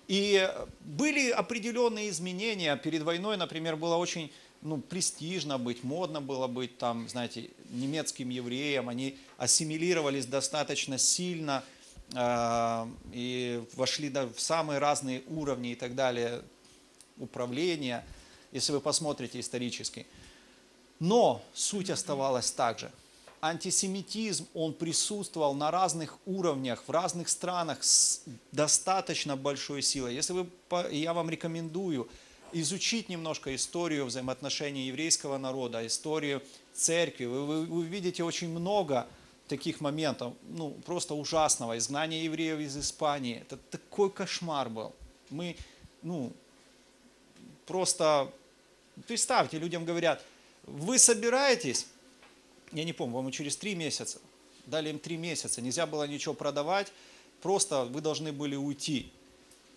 И были определенные изменения. Перед войной, например, было очень ну, престижно быть, модно было быть там, знаете, немецким евреем. Они ассимилировались достаточно сильно э, и вошли в самые разные уровни и так далее управления, если вы посмотрите исторически. Но суть оставалась так же – антисемитизм, он присутствовал на разных уровнях, в разных странах с достаточно большой силой. Если вы, я вам рекомендую изучить немножко историю взаимоотношений еврейского народа, историю церкви, вы, вы, вы видите очень много таких моментов, ну, просто ужасного, изгнание евреев из Испании. Это такой кошмар был. Мы, ну, просто, представьте, людям говорят, вы собираетесь, я не помню, по-моему, через три месяца, дали им три месяца, нельзя было ничего продавать, просто вы должны были уйти.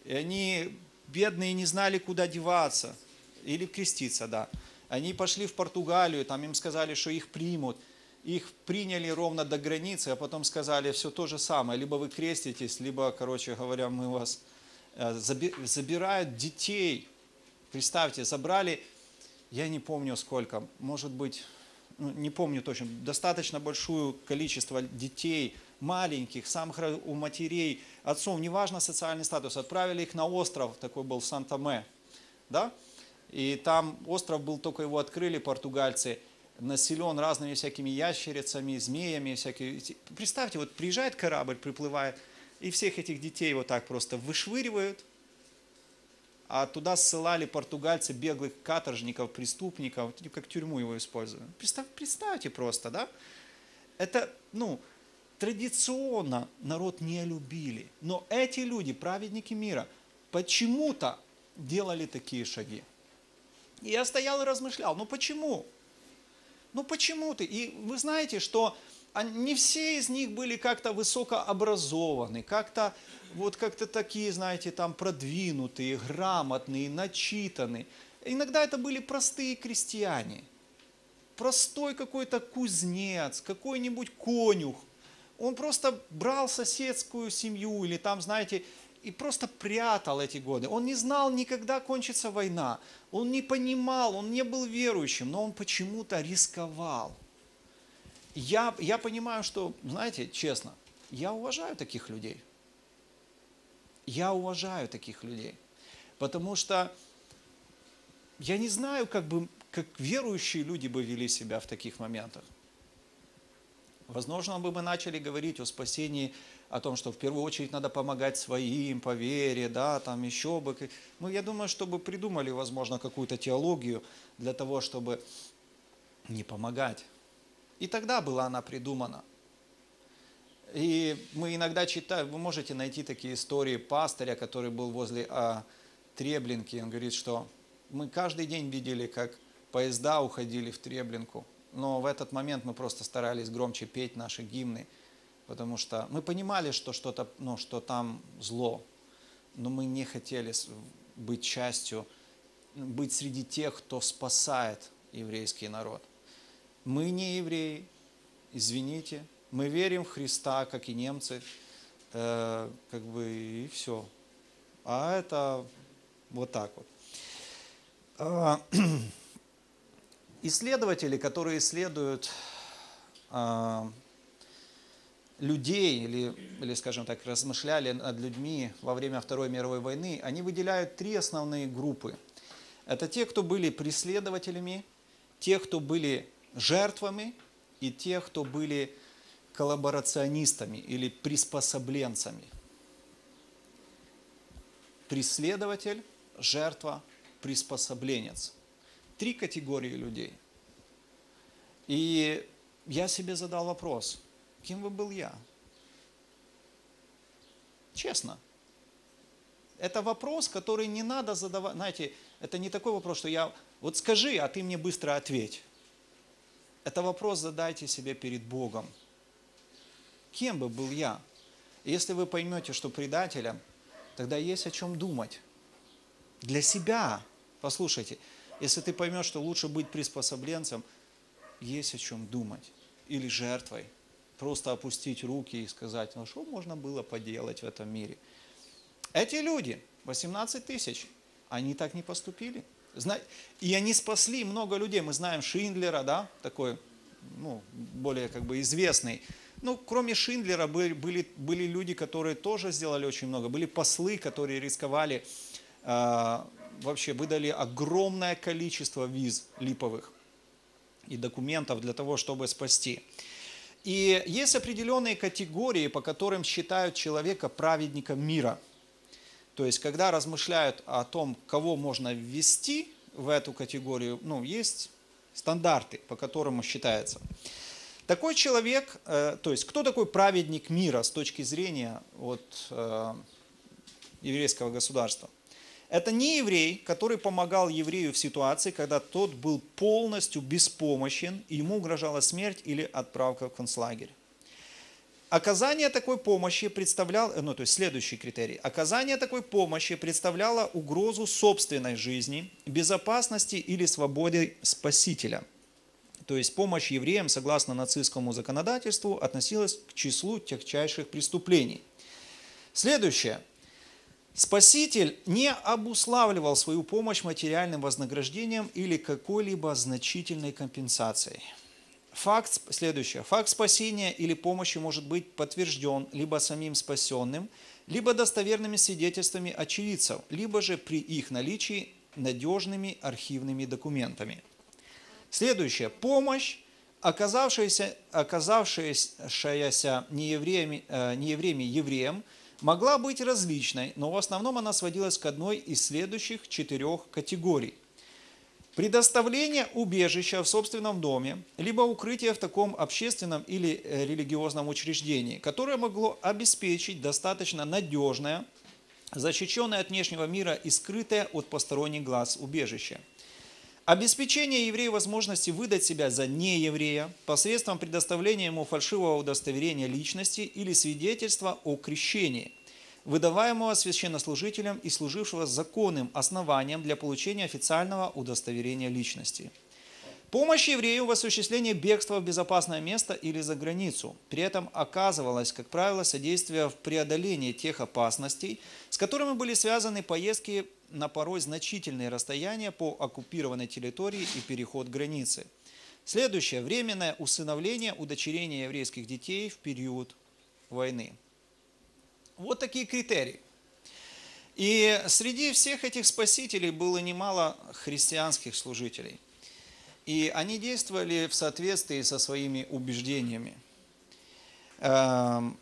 И они, бедные, не знали, куда деваться, или креститься, да. Они пошли в Португалию, там им сказали, что их примут. Их приняли ровно до границы, а потом сказали все то же самое. Либо вы креститесь, либо, короче говоря, мы вас... Э, забирают детей. Представьте, забрали, я не помню сколько, может быть, ну, не помню точно, достаточно большое количество детей, маленьких, самых у матерей, отцов, неважно социальный статус, отправили их на остров, такой был Санта-Ме, да, и там остров был, только его открыли португальцы, населен разными всякими ящерицами, змеями, всякими. Представьте, вот приезжает корабль, приплывает, и всех этих детей вот так просто вышвыривают, а туда ссылали португальцы беглых каторжников, преступников, как тюрьму его использовали. Представь, представьте просто, да? Это, ну, традиционно народ не любили. Но эти люди, праведники мира, почему-то делали такие шаги. И я стоял и размышлял, ну почему? Ну почему ты? И вы знаете, что не все из них были как-то высокообразованы, как-то вот как-то такие, знаете, там продвинутые, грамотные, начитанные. Иногда это были простые крестьяне, простой какой-то кузнец, какой-нибудь конюх. Он просто брал соседскую семью или там, знаете, и просто прятал эти годы. Он не знал никогда кончится война. Он не понимал, он не был верующим, но он почему-то рисковал. Я, я понимаю, что, знаете, честно, я уважаю таких людей. Я уважаю таких людей. Потому что я не знаю, как, бы, как верующие люди бы вели себя в таких моментах. Возможно, бы мы начали говорить о спасении, о том, что в первую очередь надо помогать своим по вере, да, там еще бы. Ну, я думаю, чтобы придумали, возможно, какую-то теологию для того, чтобы не помогать. И тогда была она придумана. И мы иногда читаем, вы можете найти такие истории пастыря, который был возле а, Треблинки. Он говорит, что мы каждый день видели, как поезда уходили в Треблинку – но в этот момент мы просто старались громче петь наши гимны, потому что мы понимали, что что-то, ну, что там зло, но мы не хотели быть частью, быть среди тех, кто спасает еврейский народ. Мы не евреи, извините, мы верим в Христа, как и немцы, э, как бы и все. А это вот так вот. А, исследователи, которые исследуют э, людей или, или, скажем так, размышляли над людьми во время Второй мировой войны, они выделяют три основные группы. Это те, кто были преследователями, те, кто были жертвами и те, кто были коллаборационистами или приспособленцами. Преследователь, жертва, приспособленец – три категории людей. И я себе задал вопрос, кем бы был я? Честно. Это вопрос, который не надо задавать. Знаете, это не такой вопрос, что я... Вот скажи, а ты мне быстро ответь. Это вопрос задайте себе перед Богом. Кем бы был я? Если вы поймете, что предателем, тогда есть о чем думать. Для себя. Послушайте, если ты поймешь, что лучше быть приспособленцем, есть о чем думать. Или жертвой. Просто опустить руки и сказать, ну что можно было поделать в этом мире. Эти люди, 18 тысяч, они так не поступили. И они спасли много людей. Мы знаем Шиндлера, да, такой, ну, более как бы известный. Ну, кроме Шиндлера были, были, были люди, которые тоже сделали очень много. Были послы, которые рисковали э, вообще выдали огромное количество виз липовых и документов для того, чтобы спасти. И есть определенные категории, по которым считают человека праведником мира. То есть, когда размышляют о том, кого можно ввести в эту категорию, ну, есть стандарты, по которым считается. Такой человек, э, то есть кто такой праведник мира с точки зрения вот, э, еврейского государства? Это не еврей, который помогал еврею в ситуации, когда тот был полностью беспомощен, и ему угрожала смерть или отправка в концлагерь. Оказание такой помощи представляло, ну то есть следующий критерий, оказание такой помощи представляло угрозу собственной жизни, безопасности или свободе спасителя. То есть помощь евреям, согласно нацистскому законодательству, относилась к числу тягчайших преступлений. Следующее. Спаситель не обуславливал свою помощь материальным вознаграждением или какой-либо значительной компенсацией. Факт, следующее. Факт спасения или помощи может быть подтвержден либо самим спасенным, либо достоверными свидетельствами очевидцев, либо же при их наличии надежными архивными документами. Следующее. Помощь, оказавшаяся, оказавшаяся неевреями, э, неевреями евреям, могла быть различной, но в основном она сводилась к одной из следующих четырех категорий. Предоставление убежища в собственном доме, либо укрытие в таком общественном или э, религиозном учреждении, которое могло обеспечить достаточно надежное, защищенное от внешнего мира и скрытое от посторонних глаз убежище – Обеспечение еврея возможности выдать себя за нееврея посредством предоставления ему фальшивого удостоверения личности или свидетельства о крещении, выдаваемого священнослужителем и служившего законным основанием для получения официального удостоверения личности. Помощь еврею в осуществлении бегства в безопасное место или за границу. При этом оказывалось, как правило, содействие в преодолении тех опасностей, с которыми были связаны поездки на порой значительные расстояния по оккупированной территории и переход границы. Следующее. Временное усыновление, удочерение еврейских детей в период войны. Вот такие критерии. И среди всех этих спасителей было немало христианских служителей. И они действовали в соответствии со своими убеждениями. Эм,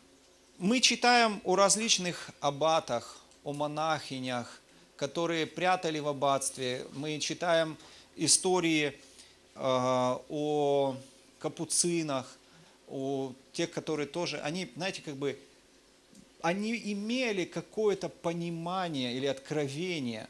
мы читаем о различных аббатах, о монахинях, которые прятали в аббатстве. Мы читаем истории э, о капуцинах, о тех, которые тоже, они, знаете, как бы, они имели какое-то понимание или откровение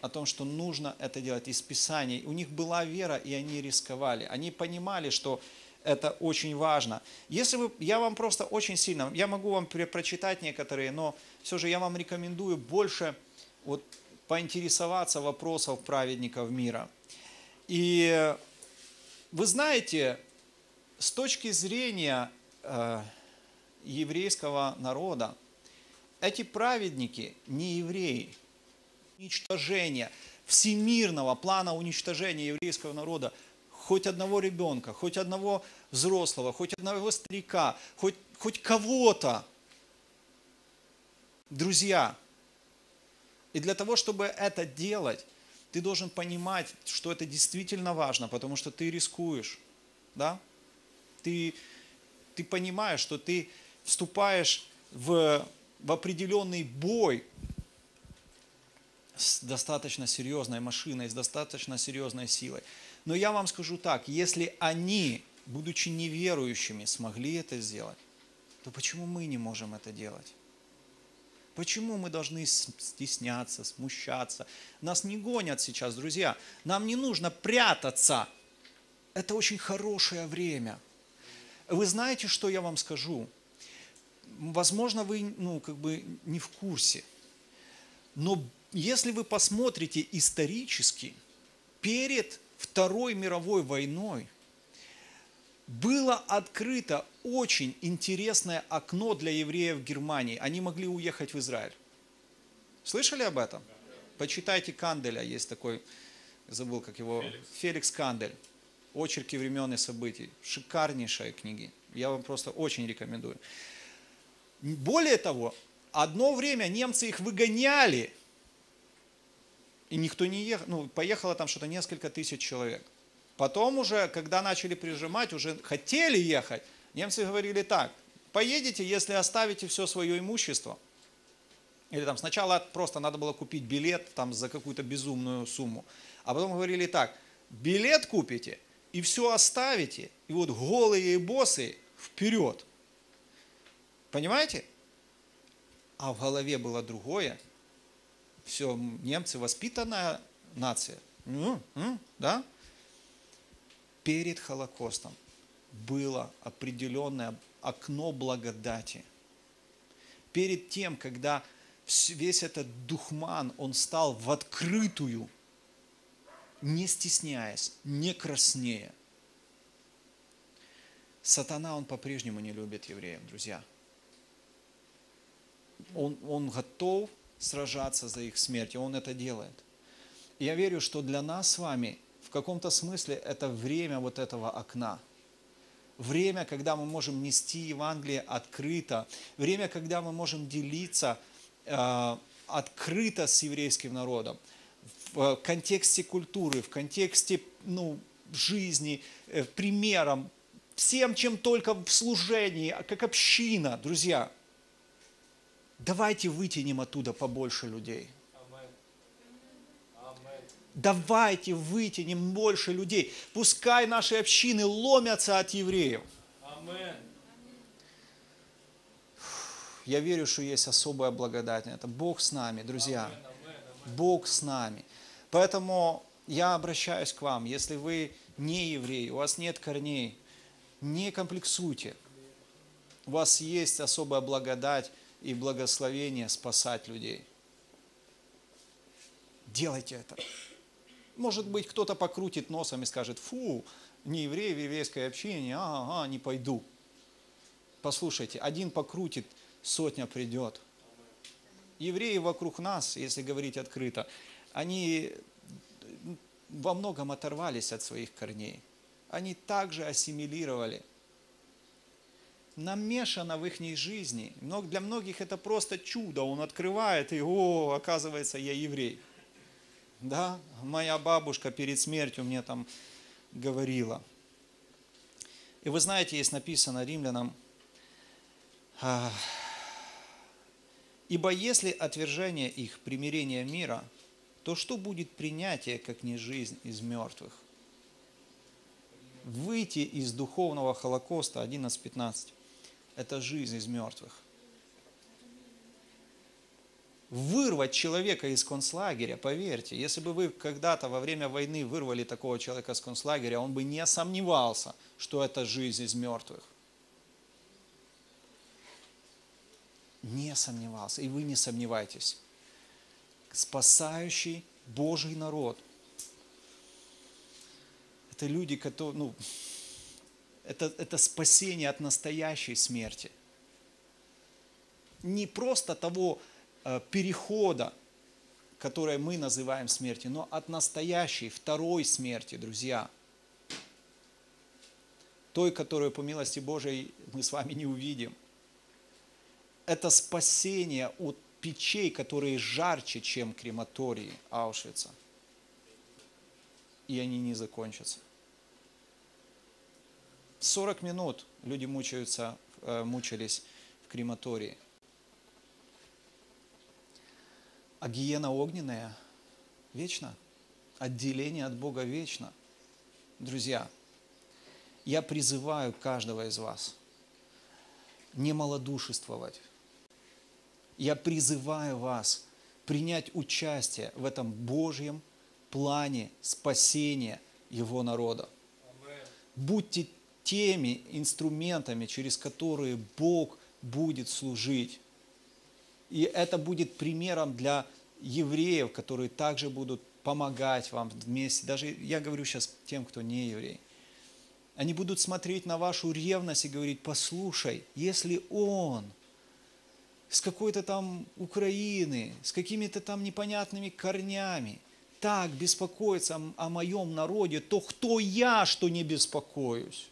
о том, что нужно это делать из Писаний. У них была вера, и они рисковали. Они понимали, что это очень важно. Если вы, я вам просто очень сильно, я могу вам прочитать некоторые, но все же я вам рекомендую больше вот поинтересоваться вопросов праведников мира. И вы знаете, с точки зрения э, еврейского народа, эти праведники не евреи. Уничтожение всемирного плана уничтожения еврейского народа хоть одного ребенка, хоть одного взрослого, хоть одного старика, хоть, хоть кого-то. Друзья, и для того, чтобы это делать, ты должен понимать, что это действительно важно, потому что ты рискуешь. Да? Ты, ты понимаешь, что ты вступаешь в, в определенный бой с достаточно серьезной машиной, с достаточно серьезной силой. Но я вам скажу так, если они, будучи неверующими, смогли это сделать, то почему мы не можем это делать? Почему мы должны стесняться, смущаться? Нас не гонят сейчас, друзья. Нам не нужно прятаться. Это очень хорошее время. Вы знаете, что я вам скажу? Возможно, вы ну, как бы не в курсе. Но если вы посмотрите исторически, перед Второй мировой войной было открыто очень интересное окно для евреев в Германии. Они могли уехать в Израиль. Слышали об этом? Почитайте Канделя, есть такой, забыл, как его, Феликс, Феликс Кандель. Очерки времен и событий. Шикарнейшие книги. Я вам просто очень рекомендую. Более того, одно время немцы их выгоняли, и никто не ехал, ну, поехало там что-то несколько тысяч человек. Потом уже, когда начали прижимать, уже хотели ехать, немцы говорили так, поедете, если оставите все свое имущество. Или там сначала просто надо было купить билет там за какую-то безумную сумму. А потом говорили так, билет купите и все оставите, и вот голые и босы вперед. Понимаете? А в голове было другое. Все, немцы воспитанная нация. Ну, да? Перед Холокостом было определенное окно благодати. Перед тем, когда весь этот духман, он стал в открытую, не стесняясь, не краснея. Сатана, он по-прежнему не любит евреев, друзья. Он, он готов сражаться за их смерть, и он это делает. Я верю, что для нас с вами в каком-то смысле это время вот этого окна. Время, когда мы можем нести Евангелие открыто. Время, когда мы можем делиться э, открыто с еврейским народом. В контексте культуры, в контексте ну, жизни, э, примером, всем, чем только в служении, как община, друзья. Давайте вытянем оттуда побольше людей. Давайте вытянем больше людей. Пускай наши общины ломятся от евреев. Я верю, что есть особая благодать. Это Бог с нами, друзья. Бог с нами. Поэтому я обращаюсь к вам. Если вы не евреи, у вас нет корней, не комплексуйте. У вас есть особая благодать и благословение спасать людей. Делайте это. Может быть, кто-то покрутит носом и скажет, фу, не еврей в еврейской общине, ага, не пойду. Послушайте, один покрутит, сотня придет. Евреи вокруг нас, если говорить открыто, они во многом оторвались от своих корней. Они также ассимилировали. Намешано в их жизни. Для многих это просто чудо. Он открывает и, о, оказывается, я еврей. Да, моя бабушка перед смертью мне там говорила. И вы знаете, есть написано римлянам, а, ибо если отвержение их примирение мира, то что будет принятие, как не жизнь из мертвых? Выйти из духовного холокоста 11.15 – это жизнь из мертвых вырвать человека из концлагеря, поверьте, если бы вы когда-то во время войны вырвали такого человека из концлагеря, он бы не сомневался, что это жизнь из мертвых. Не сомневался, и вы не сомневайтесь. Спасающий Божий народ – это люди, которые, ну, это, это спасение от настоящей смерти. Не просто того, э, перехода, которое мы называем смертью, но от настоящей второй смерти, друзья. Той, которую по милости Божией мы с вами не увидим. Это спасение от печей, которые жарче, чем крематории Аушвица. И они не закончатся. 40 минут люди мучаются, э, мучились в крематории. А гиена огненная вечно. Отделение от Бога вечно. Друзья, я призываю каждого из вас не малодушествовать. Я призываю вас принять участие в этом Божьем плане спасения Его народа. Будьте теми инструментами, через которые Бог будет служить. И это будет примером для евреев, которые также будут помогать вам вместе. Даже я говорю сейчас тем, кто не еврей. Они будут смотреть на вашу ревность и говорить, послушай, если он с какой-то там Украины, с какими-то там непонятными корнями, так беспокоится о, моем народе, то кто я, что не беспокоюсь?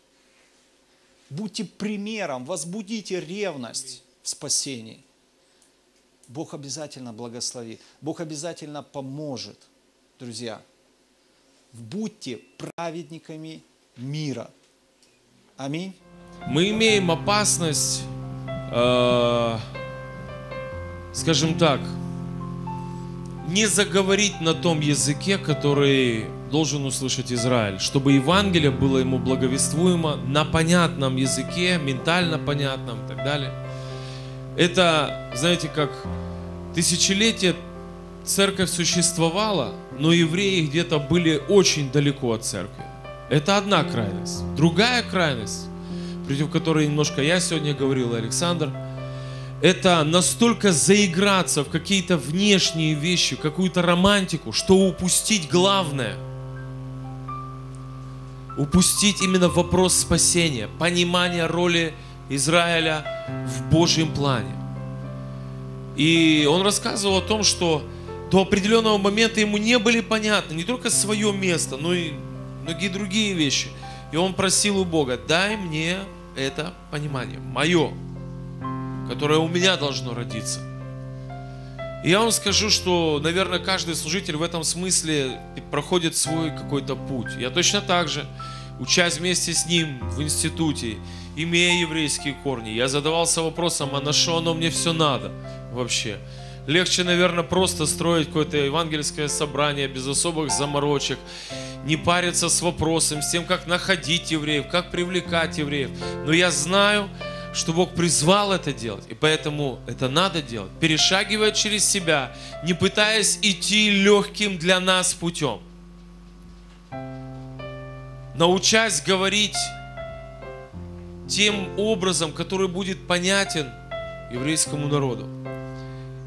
Будьте примером, возбудите ревность в спасении. Бог обязательно благословит. Бог обязательно поможет, друзья. Будьте праведниками мира. Аминь. Мы имеем опасность э, скажем так, не заговорить на том языке, который должен услышать Израиль, чтобы Евангелие было ему благовествуемо на понятном языке, ментально понятном и так далее. Это, знаете, как тысячелетия церковь существовала, но евреи где-то были очень далеко от церкви. Это одна крайность. Другая крайность, против которой немножко я сегодня говорил, Александр, это настолько заиграться в какие-то внешние вещи, какую-то романтику, что упустить главное. Упустить именно вопрос спасения, понимание роли Израиля в Божьем плане. И он рассказывал о том, что до определенного момента ему не были понятны не только свое место, но и многие другие вещи. И он просил у Бога, дай мне это понимание, мое, которое у меня должно родиться. Я вам скажу, что, наверное, каждый служитель в этом смысле проходит свой какой-то путь. Я точно так же, учась вместе с ним в институте, имея еврейские корни, я задавался вопросом, а на что оно мне все надо вообще? Легче, наверное, просто строить какое-то евангельское собрание без особых заморочек, не париться с вопросом, с тем, как находить евреев, как привлекать евреев. Но я знаю, что Бог призвал это делать, и поэтому это надо делать, перешагивая через себя, не пытаясь идти легким для нас путем. Научась говорить тем образом, который будет понятен еврейскому народу.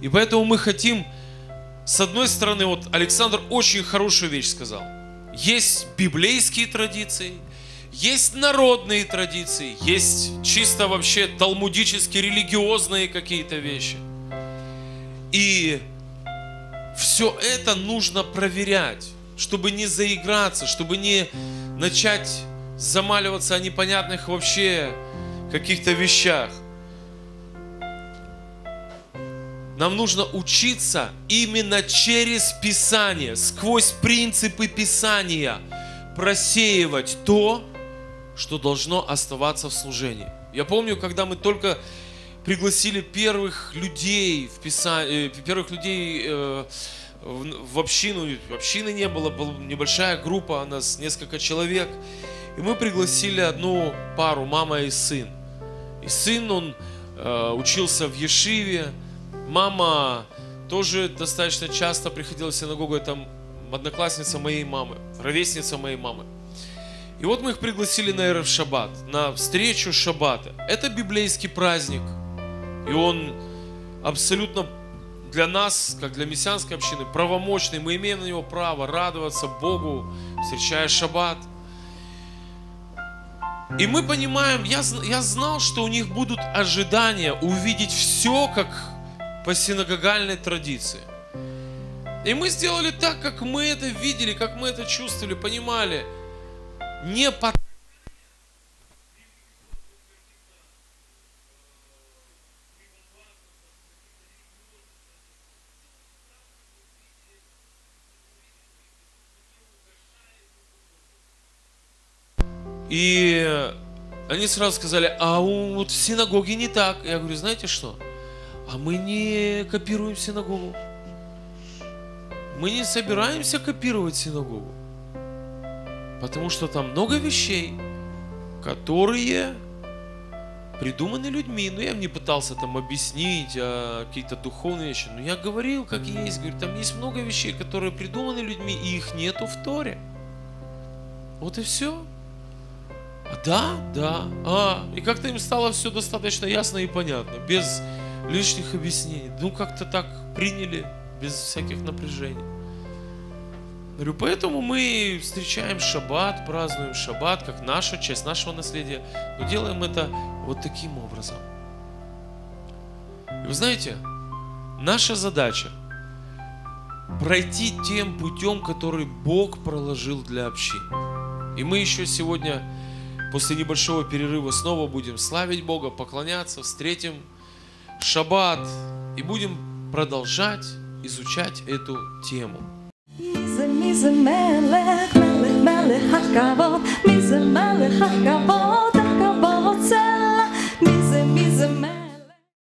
И поэтому мы хотим, с одной стороны, вот Александр очень хорошую вещь сказал. Есть библейские традиции, есть народные традиции, есть чисто вообще талмудические, религиозные какие-то вещи. И все это нужно проверять, чтобы не заиграться, чтобы не начать замаливаться о непонятных вообще каких-то вещах. Нам нужно учиться именно через Писание, сквозь принципы Писания просеивать то, что должно оставаться в служении. Я помню, когда мы только пригласили первых людей в Писание, э, первых людей э, в общину, общины не было, была небольшая группа, у нас несколько человек, и мы пригласили одну пару, мама и сын. И сын, он э, учился в Ешиве, Мама тоже достаточно часто приходила в синагогу, это одноклассница моей мамы, ровесница моей мамы. И вот мы их пригласили на Эрев Шаббат, на встречу Шаббата. Это библейский праздник, и он абсолютно для нас, как для мессианской общины, правомочный. Мы имеем на него право радоваться Богу, встречая Шаббат. И мы понимаем, я, я знал, что у них будут ожидания увидеть все, как по синагогальной традиции. И мы сделали так, как мы это видели, как мы это чувствовали, понимали. Не по И они сразу сказали, а вот в синагоге не так. Я говорю, знаете что? А мы не копируем синагогу. Мы не собираемся копировать синагогу. Потому что там много вещей, которые придуманы людьми. Ну, я не пытался там объяснить а, какие-то духовные вещи. Но я говорил, как есть. Говорю, там есть много вещей, которые придуманы людьми, и их нету в Торе. Вот и все. А, да, да. А, и как-то им стало все достаточно ясно и понятно. Без лишних объяснений. Ну, как-то так приняли, без всяких напряжений. Говорю, поэтому мы встречаем шаббат, празднуем шаббат, как наша часть нашего наследия, но делаем это вот таким образом. И вы знаете, наша задача пройти тем путем, который Бог проложил для общин. И мы еще сегодня, после небольшого перерыва, снова будем славить Бога, поклоняться, встретим шаббат и будем продолжать изучать эту тему. זה מלך, מלך, מלך הכבוד, מי זה מלך הכבוד, הכבוד רוצה